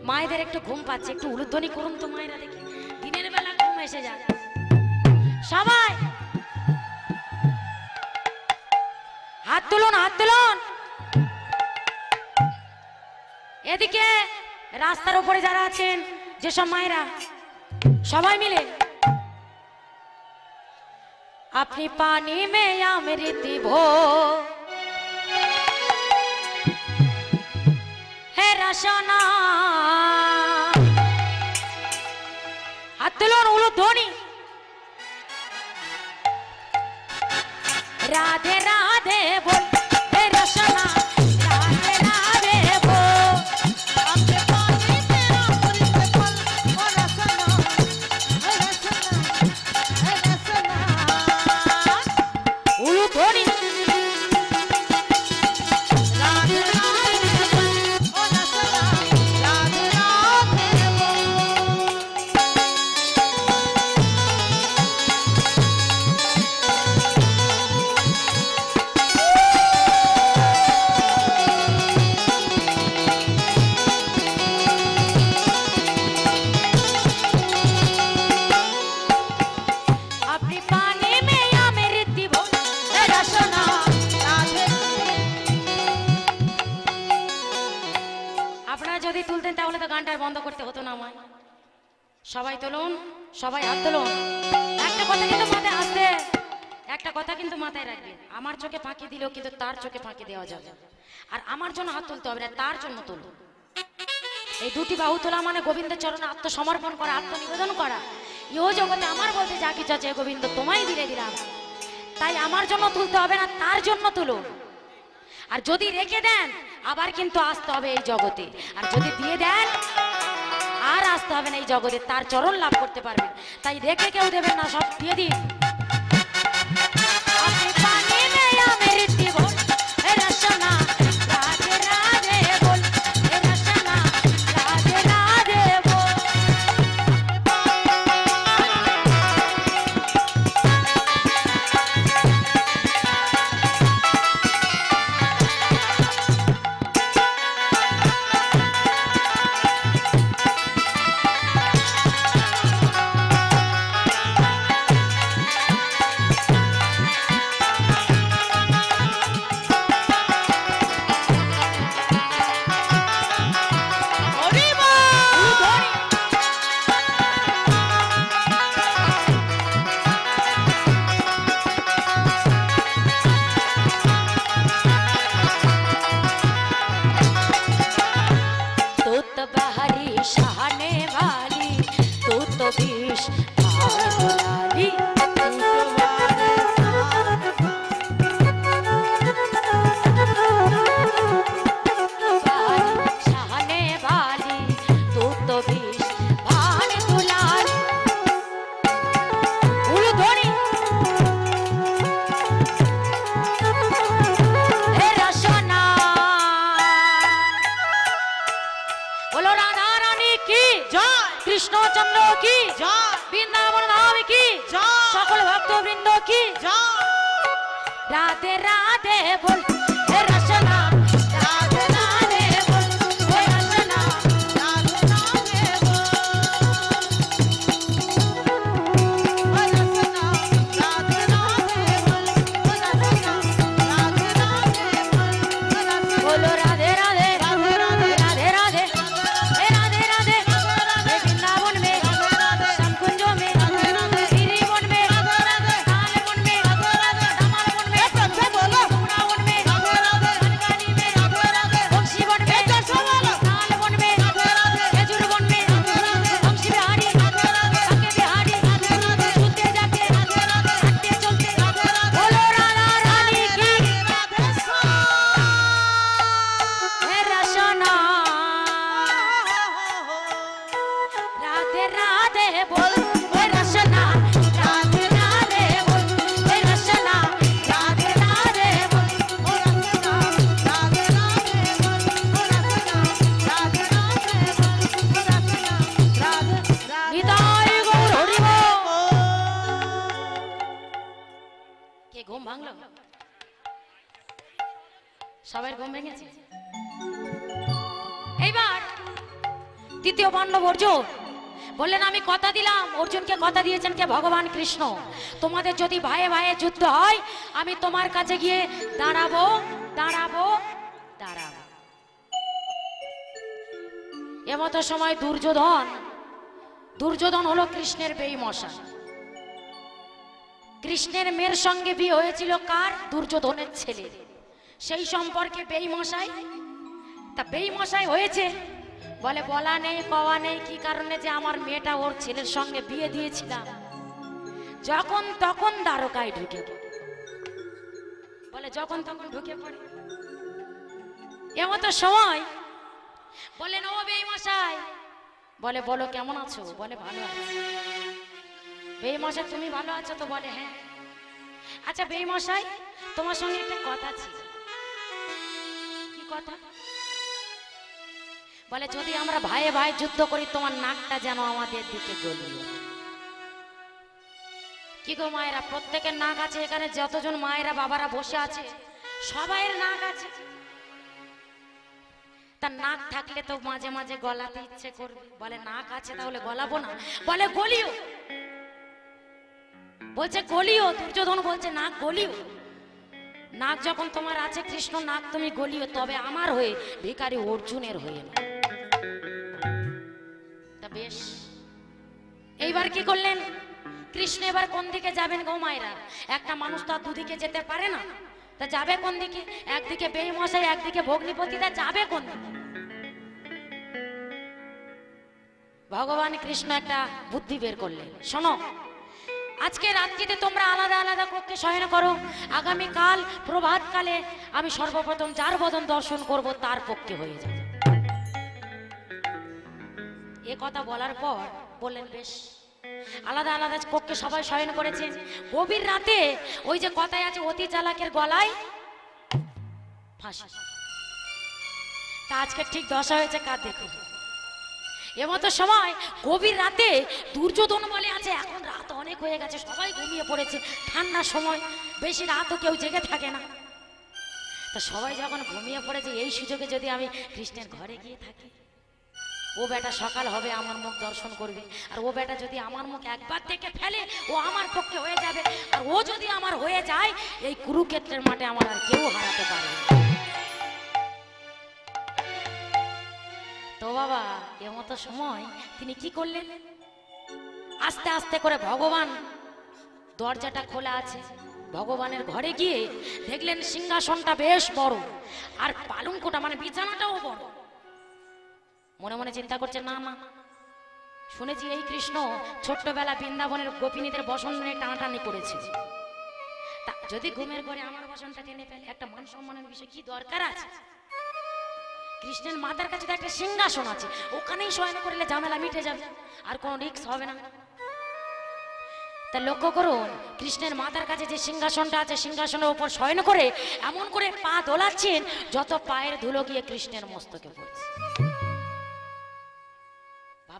মায়েদের একটু ঘুম পাচ্ছে, একটু উলুধ্বনি করুন তো মায়েরা দেখি। দিনের বেলা ঘুম এসে যায়। সবাই! হাত তুলুন হাত তুলুন! এদিকে রাস্তার উপরে যারা আছেন, যেসব মায়েরা, সবাই মিলে আপনি পানি মে আমৃতি ভো হে রসনা হাত তুলুন উলু ধ্বনি রাধে সবাই হাত তুলুন একটা কথা কিন্তু মাথায় আসতে একটা কথা কিন্তু মাথায় রাখবেন আমার চোখে ফাঁকি দিলেও কিন্তু তার চোখে ফাঁকি দেওয়া যাবে। আর আমার জন্য হাত তুলতে হবে না, তার জন্য তুলুন এই দুটি বাহু তোলা মানে গোবিন্দের চরণে আত্মসমর্পণ করা, আত্মনিবেদন করা। ইহ জগতে আমার বলতে যা কিছু আছে গোবিন্দ, তোমায় দিলে দিলাম। তাই আমার জন্য তুলতে হবে না, তার জন্য তুলুন আর যদি রেখে দেন, আবার কিন্তু আসতে হবে এই জগতে। আর যদি দিয়ে দেন আর আসতে হবে না এই জগতে, তার চরণ লাভ করতে পারবেন। তাই রেখে কেউ দেবেন না, সব দিয়ে দিন। কথা দিলাম, অর্জুনকে কথা দিয়েছেন কে ভগবান কৃষ্ণ। তোমাদের যদি ভাইয়ে ভাইয়ে যুদ্ধ হয়, আমি তোমার কাছে গিয়ে দাঁড়াবো দাঁড়াবো দাঁড়াবো। এমতো সময় দুর্যোধন দুর্যোধন হলো কৃষ্ণের বেই মশা কৃষ্ণের মেয়ের সঙ্গে বিয়ে হয়েছিল কার? দুর্যোধনের ছেলে সেই সম্পর্কে বেই মশাই তা বেই মশাই হয়েছে। বলে, বলা নেই, কওয়া নেই, কি কারণে যে আমার মেয়েটা ওর ছেলের সঙ্গে বিয়ে দিয়েছিলাম? যখন তখন দ্বারকায় ঢুকে বলে, যখন তখন ঢুকে পড়ে। এমতো সময়? বলেন ও বলে, বলো, কেমন আছো? বলে, ভালো আছি। বেই মশাই তুমি ভালো আছো? তো বলে হ্যাঁ। আচ্ছা বেই মশাই তোমার সঙ্গে একটা কথা ছিল। কি কথা? বলে, যদি আমরা ভাইয়ে ভাই যুদ্ধ করি, তোমার নাকটা যেন আমাদের দিকে গলিও কি গো মায়েরা, প্রত্যেকের নাক আছে এখানে, যতজন মায়েরা বাবারা বসে আছে, সবাইয়ের নাক আছে। তার নাক থাকলে তো মাঝে মাঝে গলাতে ইচ্ছে করবে। বলে, নাক আছে তাহলে গলাবো না। বলে, গলিও। বলছে, গলিও। দুর্যোধন বলছে, নাক গলিও। নাক যখন তোমার আছে কৃষ্ণ নাক, তুমি গলিও, তবে আমার হয়ে ভিখারি অর্জুনের হয়ে না বেশ। এইবার কি করলেন? কৃষ্ণ এবার কোন দিকে যাবেন গো মায়েরা? একটা মানুষ তো দুদিকে যেতে পারে না। তা যাবে কোন দিকে? একদিকে বেই মশাই একদিকে ভগ্নিপতিটা যাবে কোন দিকে? ভগবান কৃষ্ণ একটা বুদ্ধি বের করলেন। শোনো, আজকে রাত্রিতে তোমরা আলাদা আলাদা কক্ষে শয়ন করো। আগামী কাল প্রভাত কালে আমি সর্বপ্রথম যার বদন দর্শন করব তার পক্ষে হয়ে যাবে। এ কথা বলার পর বললেন, বেশ, আলাদা আলাদা কক্ষে সবাই শয়ন করেছেন গভীর রাতে ওই যে কথায় আছে, অতি চালাকের গলায় তা আজকে ঠিক দশা হয়েছে, কার দেখুন। এমতো সময় গভীর রাতে দুর্যোধন বলে আছে, এখন রাত অনেক হয়ে গেছে, সবাই ঘুমিয়ে পড়েছে। ঠান্ডার সময় বেশি রাতও কেউ জেগে থাকে না। তা সবাই যখন ঘুমিয়ে পড়েছে, এই সুযোগে যদি আমি কৃষ্ণের ঘরে গিয়ে থাকি ও বেটা সকাল হবে, আমার মুখ দর্শন করবে। আর ও বেটা যদি আমার মুখ একবার থেকে ফেলে, ও আমার পক্ষে হয়ে যাবে। আর ও যদি আমার হয়ে যায়, এই কুরুক্ষেত্রের মাঠে আমার আর কেউ হারাতে পারবে না। তো বাবা এমতো সময় তিনি কি করলেন? আস্তে আস্তে করে ভগবান দরজাটা খোলা আছে। ভগবানের ঘরে গিয়ে দেখলেন সিংহাসনটা বেশ বড়। আর পালঙ্কটা মানে বিছানাটাও বড়। মনে মনে চিন্তা করছে, না না শুনেছি এই কৃষ্ণ ছোট্টবেলা বৃন্দাবনের গোপিনীদের বসন নিয়ে টানাটানি করেছে। তা যদি ঘুমের ঘরে আমার বসনটা টেনে ফেলে, একটা মান সম্মানের বিষয় কি দরকার আছে? কৃষ্ণের মাতার কাছে তো একটা সিংহাসন আছে, ওখানেই শয়ন করলে ঝামেলা মিটে যাবে, আর কোনো রিক্স হবে না। তা লক্ষ্য করুন, কৃষ্ণের মাতার কাছে যে সিংহাসনটা আছে, সিংহাসনের উপর শয়ন করে এমন করে পা দোলাচ্ছেন, যত পায়ের ধুলো গিয়ে কৃষ্ণের মস্তকে পড়ছে।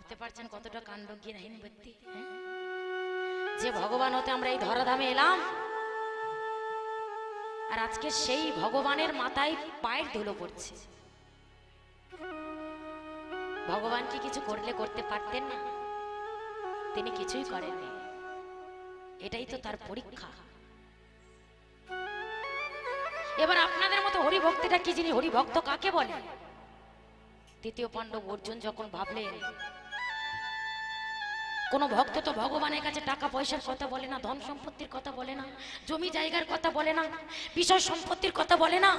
ভাবতে পারছেন কতটা কাণ্ডজ্ঞানহীন ব্যক্তি হ্যাঁ? যে ভগবান হতে আমরা এই ধরাধামে এলাম, আর আজকে সেই ভগবানের মাথায় পায়ের ধুলো পড়ছে। ভগবান কি কিছু করলে করতে পারতেন না? তিনি কিছুই করেননি। এটাই তো তার পরীক্ষা। এবার আপনাদের মতো হরিভক্তিটা কি যিনি হরিভক্ত, কাকে বলে? তৃতীয় পাণ্ডব অর্জুন যখন ভাবলেন কোন ভক্ত তো ভগবানের কাছে টাকা পয়সার কথা বলে না, ধন সম্পত্তির কথা বলে না, জমি জায়গার কথা বলে না, বিষয় সম্পত্তির কথা বলে না।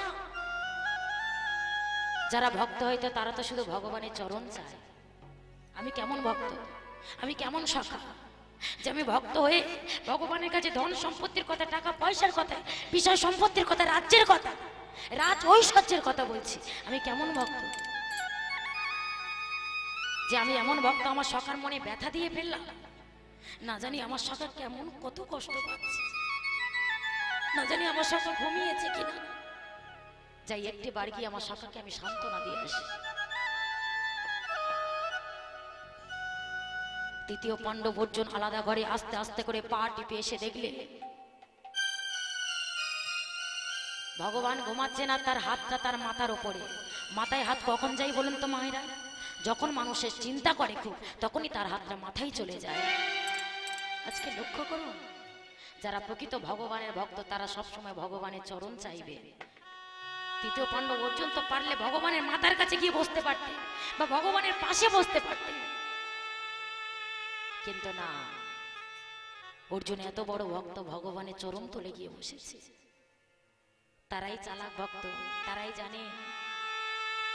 যারা ভক্ত হয়তো তারা তো শুধু ভগবানের চরণ চায়। আমি কেমন ভক্ত? আমি কেমন শাখা যে আমি ভক্ত হয়ে ভগবানের কাছে ধন সম্পত্তির কথা, টাকা পয়সার কথা, বিষয় সম্পত্তির কথা, রাজ্যের কথা, রাজ ঐশ্বর্যের কথা বলছি, আমি কেমন ভক্ত? যে আমি এমন ভক্ত, আমার সখার মনে ব্যথা দিয়ে ফেললাম। না জানি আমার সখা কেমন, কত কষ্ট পাচ্ছে। না জানি আমার সখা ঘুমিয়েছে কিনা। যাই, একটি বার গিয়ে আমার সখাকে আমি সান্ত্বনা দিয়ে আসি। তৃতীয় পাণ্ডব অর্জুন আলাদা ঘরে আস্তে আস্তে করে পা টিপে এসে দেখলে, ভগবান ঘুমাচ্ছে না, তার হাতটা তার মাথার ওপরে। মাথায় হাত কখন যাই বলুন তো, মায়েরা? যখন মানুষের চিন্তা করে খুব, তখনই তার হাতটা মাথায় চলে যায়। আজকে লক্ষ্য করুন, যারা প্রকৃত ভগবানের ভক্ত, তারা সবসময় ভগবানের চরণ চাইবে। তৃতীয় পাণ্ডব অর্জুন তো পারলে ভগবানের মাথার কাছে গিয়ে বসতে পারতেন বা ভগবানের পাশে বসতে পারতেন কিন্তু না, অর্জুন এত বড় ভক্ত, ভগবানের চরণ তুলে গিয়ে বসেছে। তারাই চালাক ভক্ত, তারাই জানে,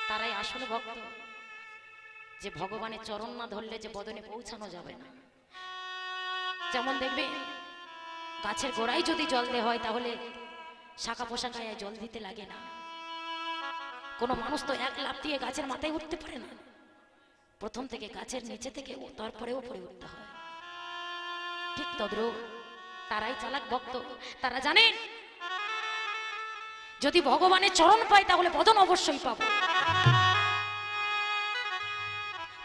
তারাই আসল ভক্ত। যে ভগবানের চরণ না ধরলে যে বদনে পৌঁছানো যাবে না। যেমন দেখবে, গাছের গোড়ায় যদি জল দেওয়া হয়, তাহলে শাখা পোশাকায় জল দিতে লাগে না। কোনো মানুষ তো এক লাফ দিয়ে গাছের মাথায় উঠতে পারে না। প্রথম থেকে গাছের নিচে থেকে তারপরে উপরে উঠতে হয়। ঠিক তদ্রুপ তারাই চালাক ভক্ত। তারা জানে, যদি ভগবানের চরণ পাই তাহলে বদন অবশ্যই পাবো।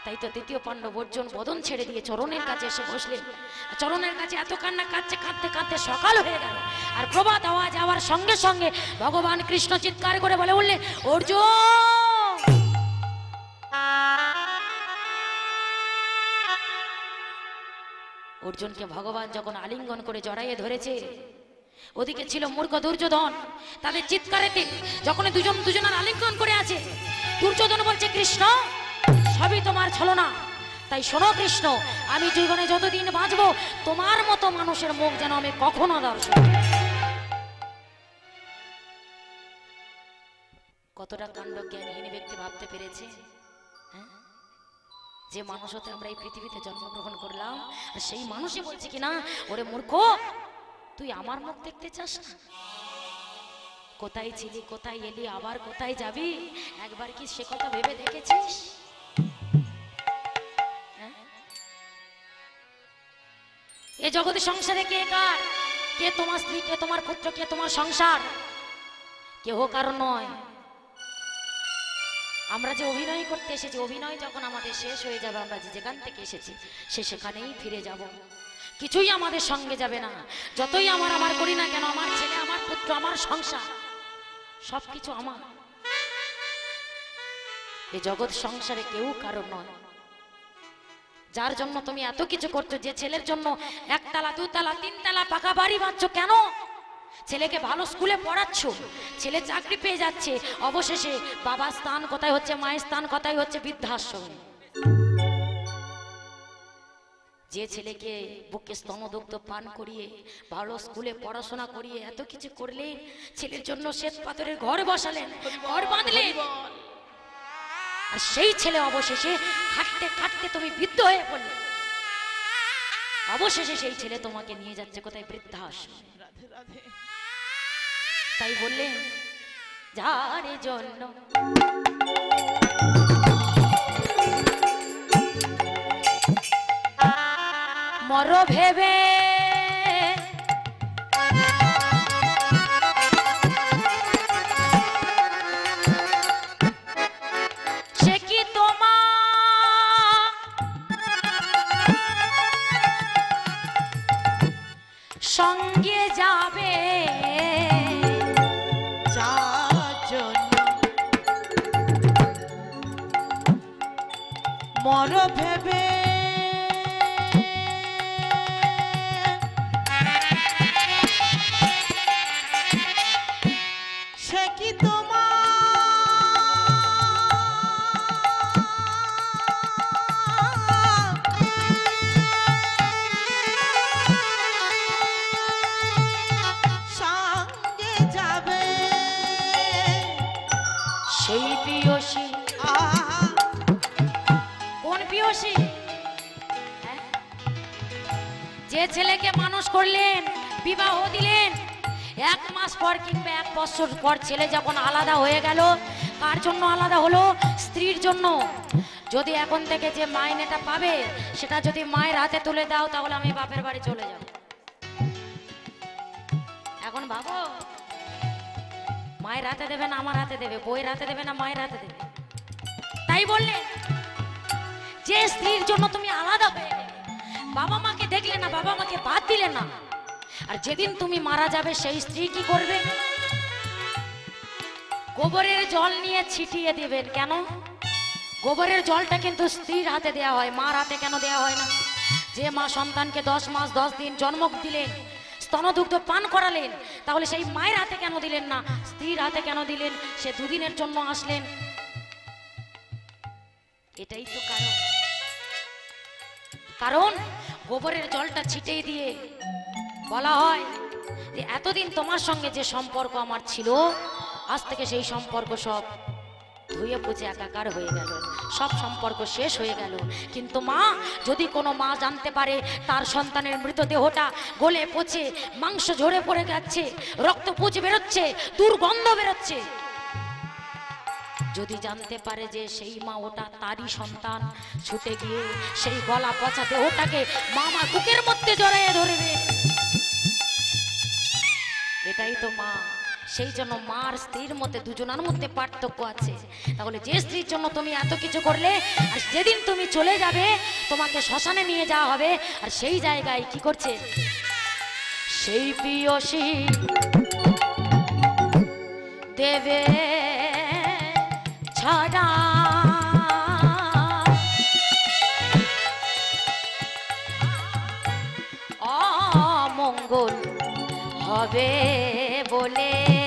তাই তো দ্বিতীয় পাণ্ডব অর্জুন বদন ছেড়ে দিয়ে চরণের কাছে এসে বসলেন। চরণের কাছে এত কান্না কাঁদছে, কাঁদতে কাঁদতে সকাল হয়ে গেল। আর প্রভাত আওয়াজ যাওয়ার সঙ্গে সঙ্গে ভগবান কৃষ্ণ চিৎকার করে বলে উঠলেন, অর্জুন! অর্জুনকে ভগবান যখন আলিঙ্গন করে জড়াইয়ে ধরেছে, ওদিকে ছিল মূর্খ দুর্যোধন। তাদের চিৎকারেতে যখন দুজন, দুজনের আলিঙ্গন করে আছে, দুর্যোধন বলছে, কৃষ্ণ সবই তোমার ছলনা। তাই শোনো কৃষ্ণ, আমি জীবনে যতদিন বাঁচবো, তোমার মতো মানুষের মুখ যেন আমি কখনো দর্শন কতটা কাণ্ড জ্ঞানহীন ব্যক্তি ভাবতে পেরেছে হ্যাঁ? যে মানুষ হতে আমরা এই পৃথিবীতে জন্মগ্রহণ করলাম, আর সেই মানুষই বলছে কি না, ওরে মূর্খ, তুই আমার মুখ দেখতে চাস না? কোথায় ছিলি, কোথায় এলি, আবার কোথায় যাবি? একবার কি সে কথা ভেবে দেখেছিস? এ জগতের সংসারে কে কার? কে তোমার স্ত্রী, কে তোমার পুত্র, কে তোমার সংসার? কেহ কারণ নয়। আমরা যে অভিনয় করতে এসেছি, অভিনয় যখন আমাদের শেষ হয়ে যাবে, আমরা যে যেখান থেকে এসেছি, সে সেখানেই ফিরে যাব। কিছুই আমাদের সঙ্গে যাবে না। যতই আমার আমার করি না কেন, আমার ছেলে, আমার পুত্র, আমার সংসার সব কিছু আমার। এ জগৎ সংসারে কেউ কারণ নয়। যার জন্য তুমি এত কিছু করছ, যে ছেলের জন্য একতলা, দুতলা, তিনতলা পাকা বাড়ি বাঁধছো কেন? ছেলেকে ভালো স্কুলে পড়াচ্ছ, ছেলে চাকরি পেয়ে যাচ্ছে, অবশেষে বাবার স্থান কোথায় হচ্ছে, মায়ের স্থান কোথায় হচ্ছে, বৃদ্ধাশ্রম। যে ছেলেকে বুকে স্তনদুগ্ধ পান করিয়ে, ভালো স্কুলে পড়াশোনা করিয়ে এত কিছু করলেন ছেলের জন্য শ্বেত পাথরের ঘর বসালেন, ঘর বাঁধলেন। আর সেই ছেলে অবশেষে খাটতে খাটতে তুমি বৃদ্ধ হয়ে পড়লে। অবশেষে সেই ছেলে তোমাকে নিয়ে যাচ্ছে কোথায়? রাধে তাই বললেন যার জন্য মর ভেবে জন্য মর ভেবে মাস পর কিংবা এক বছর পর ছেলে যখন আলাদা হয়ে গেল, কার জন্য আলাদা হলো? স্ত্রীর জন্য। যদি এখন থেকে যে মাইনেটা পাবে, সেটা যদি মায়ের হাতে তুলে দাও, তাহলে আমি বাপের বাড়ি চলে যাব। এখন ভাবো, মায়ের হাতে দেবে না, আমার হাতে দেবে বইয়ের হাতে দেবে না, মায়ের হাতে দেবে? তাই বললে, যে স্ত্রীর জন্য তুমি আলাদা হয়ে বাবা মাকে দেখলে না, বাবা মাকে বাদ দিলে না আর যেদিন তুমি মারা যাবে, সেই স্ত্রী কি করবে? গোবরের জল নিয়ে ছিটিয়ে দিবেন কেন? গোবরের জলটা কিন্তু স্ত্রীর হাতে দেয়া হয়, মার হাতে কেন দেয়া হয় না? যে মা সন্তানকে দশ মাস, দশ দিন জন্ম দিলেন, স্তনদুগ্ধ পান করালেন, তাহলে সেই মায়ের হাতে কেন দিলেন না? স্ত্রীর হাতে কেন দিলেন? সে দুদিনের জন্য আসলেন। এটাই তো কারণ। কারণ গোবরের জলটা ছিটিয়ে দিয়ে বলা হয় যে এতদিন তোমার সঙ্গে যে সম্পর্ক আমার ছিল, আজ থেকে সেই সম্পর্ক সব ধুয়ে পুজে একাকার হয়ে গেল। সব সম্পর্ক শেষ হয়ে গেল। কিন্তু মা, যদি কোনো মা জানতে পারে তার সন্তানের মৃতদেহটা গলে পচে, মাংস ঝরে পড়ে যাচ্ছে রক্ত পুঁজে বেরোচ্ছে, দুর্গন্ধ বেরোচ্ছে, যদি জানতে পারে যে সেই মা ওটা তারই সন্তান, ছুটে গিয়ে সেই গলা পচাতে ওটাকে মামা বুকের মধ্যে জড়াইয়ে ধরবে। এটাই তো মা। সেই জন্য মার স্ত্রীর মধ্যে দুজনার মধ্যে পার্থক্য আছে। তাহলে যে স্ত্রীর জন্য তুমি এত কিছু করলে, আর যেদিন তুমি চলে যাবে, তোমাকে শ্মশানে নিয়ে যাওয়া হবে, আর সেই জায়গায় কি করছে? সেই প্রিয় প্রিয়সী হবে বলে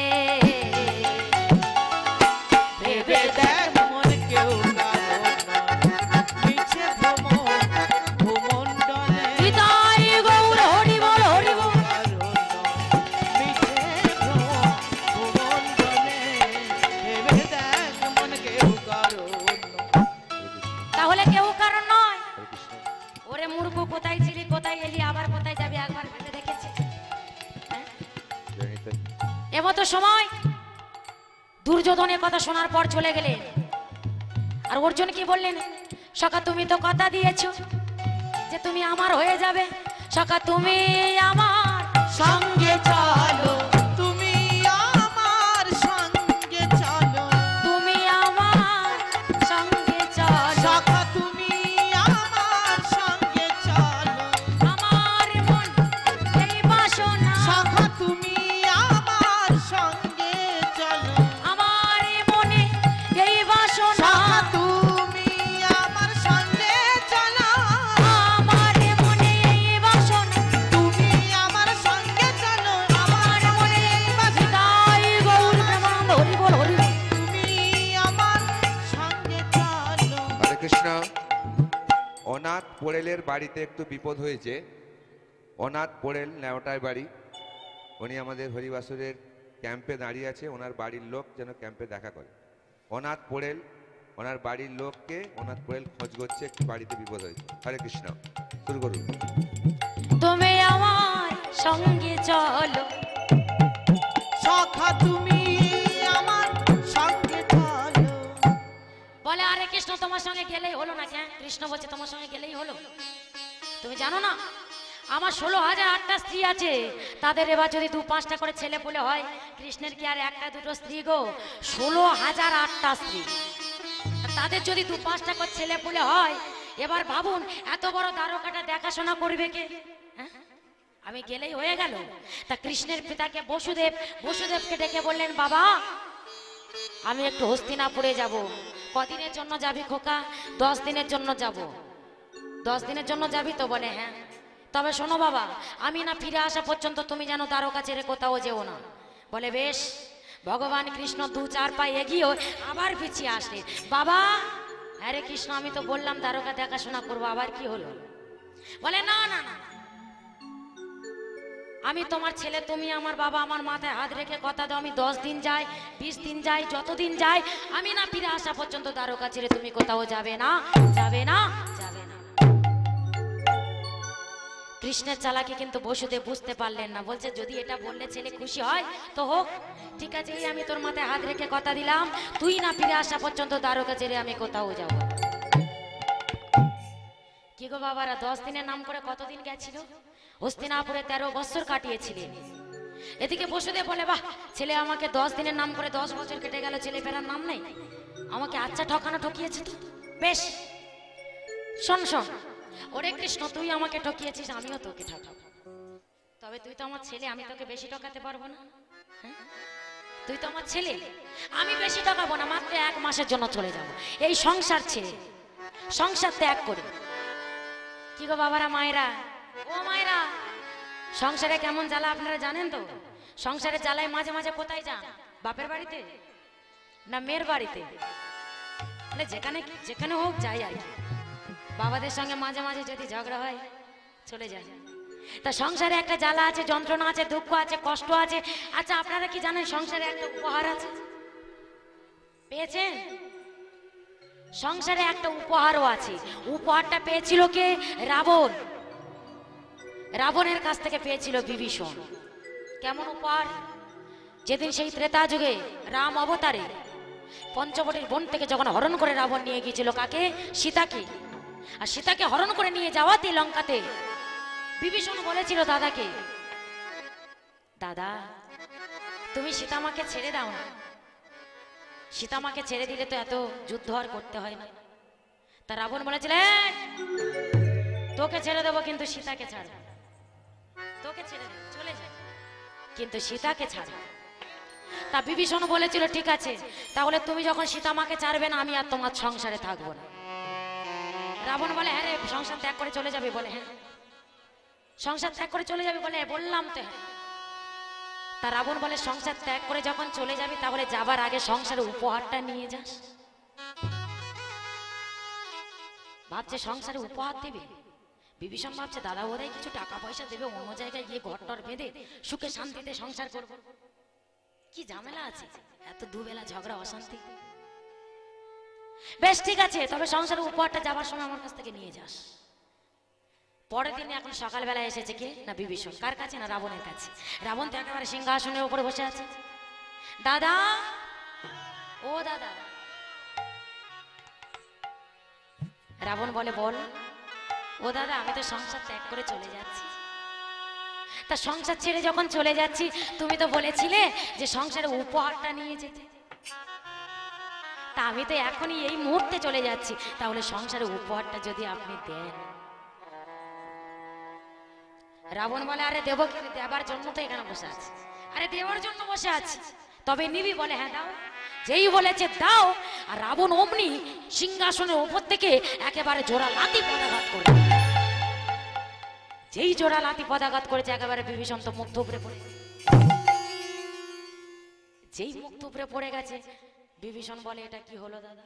পর চলে গেলে। আর অর্জুন কি বললেন? সকা তুমি তো কথা দিয়েছ যে তুমি আমার হয়ে যাবে। সখা, তুমি আমার সঙ্গে চলো। বাড়িতে একটু বিপদ হয়েছে। অনাথ পোড়েল নেওটার বাড়ি। উনি আমাদের হরিবাসরের ক্যাম্পে দাঁড়িয়ে আছে ওনার বাড়ির লোক যেন ক্যাম্পে দেখা করে। অনাথ পড়েল ওনার বাড়ির লোককে অনাথ পড়েল খোঁজ করছে একটু বাড়িতে বিপদ হয়েছে। হরে কৃষ্ণ শুরু করুন। তুমি আমার সঙ্গে চলো। সখা তুমি আমার সঙ্গে চলো। বলে আরে কৃষ্ণ তোমার সঙ্গে গেলেই হলো না কেন? কৃষ্ণ বলছে তোমার সঙ্গে গেলেই হলো। তুমি জানো না? আমার ষোলো হাজার আটটা স্ত্রী আছে। তাদের এবার যদি দু পাঁচটা করে ছেলে পুলে হয়, কৃষ্ণের কি আর একটা দুটো স্ত্রী গো? ষোলো হাজার আটটা স্ত্রী। তাদের যদি দু পাঁচটা করে ছেলে পুলে হয়, এবার ভাবুন, এত বড় দ্বারকাটা দেখাশোনা করবে কে? হ্যাঁ? আমি গেলেই হয়ে গেল। তা কৃষ্ণের পিতাকে বসুদেব, বসুদেবকে ডেকে বললেন, বাবা, আমি একটু হস্তিনাপুরে যাব। কদিনের জন্য যাবি খোকা? দশ দিনের জন্য যাব। দশ দিনের জন্য যাবি তো বলে হ্যাঁ। তবে শোনো বাবা, আমি না ফিরে আসা পর্যন্ত তুমি যেন দ্বারকা ছেড়ে কোথাও যেও না। বলে, বেশ, ভগবান কৃষ্ণ দু চার পায়ে এগিয়েও আবার পিছিয়ে আসলে। বাবা আরে কৃষ্ণ, আমি তো বললাম দ্বারকা দেখাশোনা করব, আবার কি হলো? বলে, না না না। আমি তোমার ছেলে, তুমি আমার বাবা, আমার মাথায় হাত রেখে কথা দাও, আমি দশ দিন যাই, বিশ দিন যাই, যতদিন যাই, আমি না ফিরে আসা পর্যন্ত দ্বারকা ছেড়ে তুমি কোথাও যাবে না যাবে না, যাবে কৃষ্ণের চালাকি কিন্তু বসুদেব বুঝতে পারলেন না। বলছে, যদি এটা বললে ছেলে খুশি হয়, তো হোক। ঠিক আছে, এই আমি তোর মাথায় হাত রেখে কথা দিলাম। তুই না ফিরে আসা পর্যন্ত দ্বারকা ছেড়ে আমি কোথাও যাব কি গো বাবারা, দশ দিনের নাম করে কতদিন গেছিল? হস্তিনাপুরে তেরো বছর কাটিয়েছিলেন এদিকে বসুদেব বলে, বাহ, ছেলে আমাকে দশ দিনের নাম করে দশ বছর কেটে গেল, ছেলে ফেরার নাম নেই। আমাকে আচ্ছা ঠকানো ঠকিয়েছে তো? বেশ, শোন শোন ওরে কৃষ্ণ, তুই আমাকে ঠকিয়েছিস, আমিও তোকে ঠকাবো। তবে তুই তো আমার ছেলে, আমি তোকে বেশি ঠকাতে পারব না। হ্যাঁ? তুই তো আমার ছেলে, আমি বেশি ঠকাবো না, মাত্র এক মাসের জন্য চলে যাব। এই সংসার ছেড়ে, সংসার ত্যাগ করে। কি গো বাবারা, মায়েরা? ও মায়েরা, সংসারে কেমন জ্বালা আপনারা জানেন তো? সংসারে জ্বালায় মাঝে মাঝে কোথায় যান? বাপের বাড়িতে? না মেয়ের বাড়িতে? মানে যেখানে যেখানে হোক যাই আর কি। বাবাদের সঙ্গে মাঝে মাঝে যদি ঝগড়া হয়, চলে যায়। তা সংসারে একটা জ্বালা আছে, যন্ত্রণা আছে, দুঃখ আছে, কষ্ট আছে। আচ্ছা আপনারা কি জানেন সংসারে একটা উপহার আছে? পেয়েছেন? সংসারে একটা উপহারও আছে। উপহারটা পেয়েছিল কে? রাবণ। রাবণের কাছ থেকে পেয়েছিল বিভীষণ। কেমন উপহার? যেদিন সেই ত্রেতা যুগে রাম অবতারে পঞ্চবটির বন থেকে যখন হরণ করে রাবণ নিয়ে গিয়েছিল, কাকে? সীতাকে। আর সীতাকে হরণ করে নিয়ে যাওয়াতে লঙ্কাতে। বিভীষণ বলেছিল দাদাকে, দাদা, তুমি সীতামাকে ছেড়ে দাও না। সীতামাকে ছেড়ে দিলে তো এত যুদ্ধ আর করতে হয় না তা রাবণ বলেছিল তোকে ছেড়ে দেবো কিন্তু সীতাকে ছাড় তোকে ছেড়ে দেবো, চলে যা। কিন্তু সীতাকে ছাড় তা বিভীষণ বলেছিল, ঠিক আছে, তাহলে তুমি যখন সীতামাকে ছাড়বে না, আমি আর তোমার সংসারে থাকব না। রাবণ বলে হ্যাঁ রে, সংসার ত্যাগ করে চলে যাবে বলে। হ্যাঁ সংসার ত্যাগ করে চলে যাবে বলে, বললাম তো। তা রাবণ বলে, সংসার ত্যাগ করে যখন চলে যাবি, তাহলে যাবার আগে সংসারের উপহারটা নিয়ে যাস। ভাবছে, সংসারে উপহার দেবে? বিভীষণ ভাবছে, দাদা, ওরাই কিছু টাকা পয়সা দেবে, অন্য জায়গায় গিয়ে ঘর টর বেঁধে সুখে শান্তিতে সংসার করব। কি ঝামেলা আছে? এত দুবেলা ঝগড়া, অশান্তি। বেশ, ঠিক আছে, তবে সংসারের উপহারটা যাবার সময় আমার কাছ থেকে নিয়ে যাস। পরের দিনে এখন সকালবেলা এসেছে কে? না, বিভীষণ। কার কাছে? না, রাবণের কাছে। রাবণ তো একেবারে সিংহাসনের উপরে বসে আছে। দাদা! ও দাদা! রাবণ বলে, বল। ও দাদা, আমি তো সংসার ত্যাগ করে চলে যাচ্ছি। তা সংসার ছেড়ে যখন চলে যাচ্ছি, তুমি তো বলেছিলে যে সংসারে উপহারটা নিয়ে যেতে। তা আমি তো এখনই এই মুহূর্তে চলে যাচ্ছি। তাহলে সংসারে উপহারটা যদি আপনি দেন। রাবণ বলে, আরে দেব দেবার জন্য তো এখানে বসে আছে। আরে দেওয়ার জন্য বসে আছি। তবে নিবি বলে হ্যাঁ দাও। যেই বলেছে, দাও। আর রাবণ অমনি সিংহাসনের ওপর থেকে একেবারে জোড়া লাতি পদাঘাত করে যেই জোড়া লাতি পদাঘাত করেছে, একেবারে বিভীষণ তো মুখ থুবড়ে পড়ে যেই মুখ থুবড়ে পড়ে গেছে বিভীষণ বলে এটা কি হলো দাদা?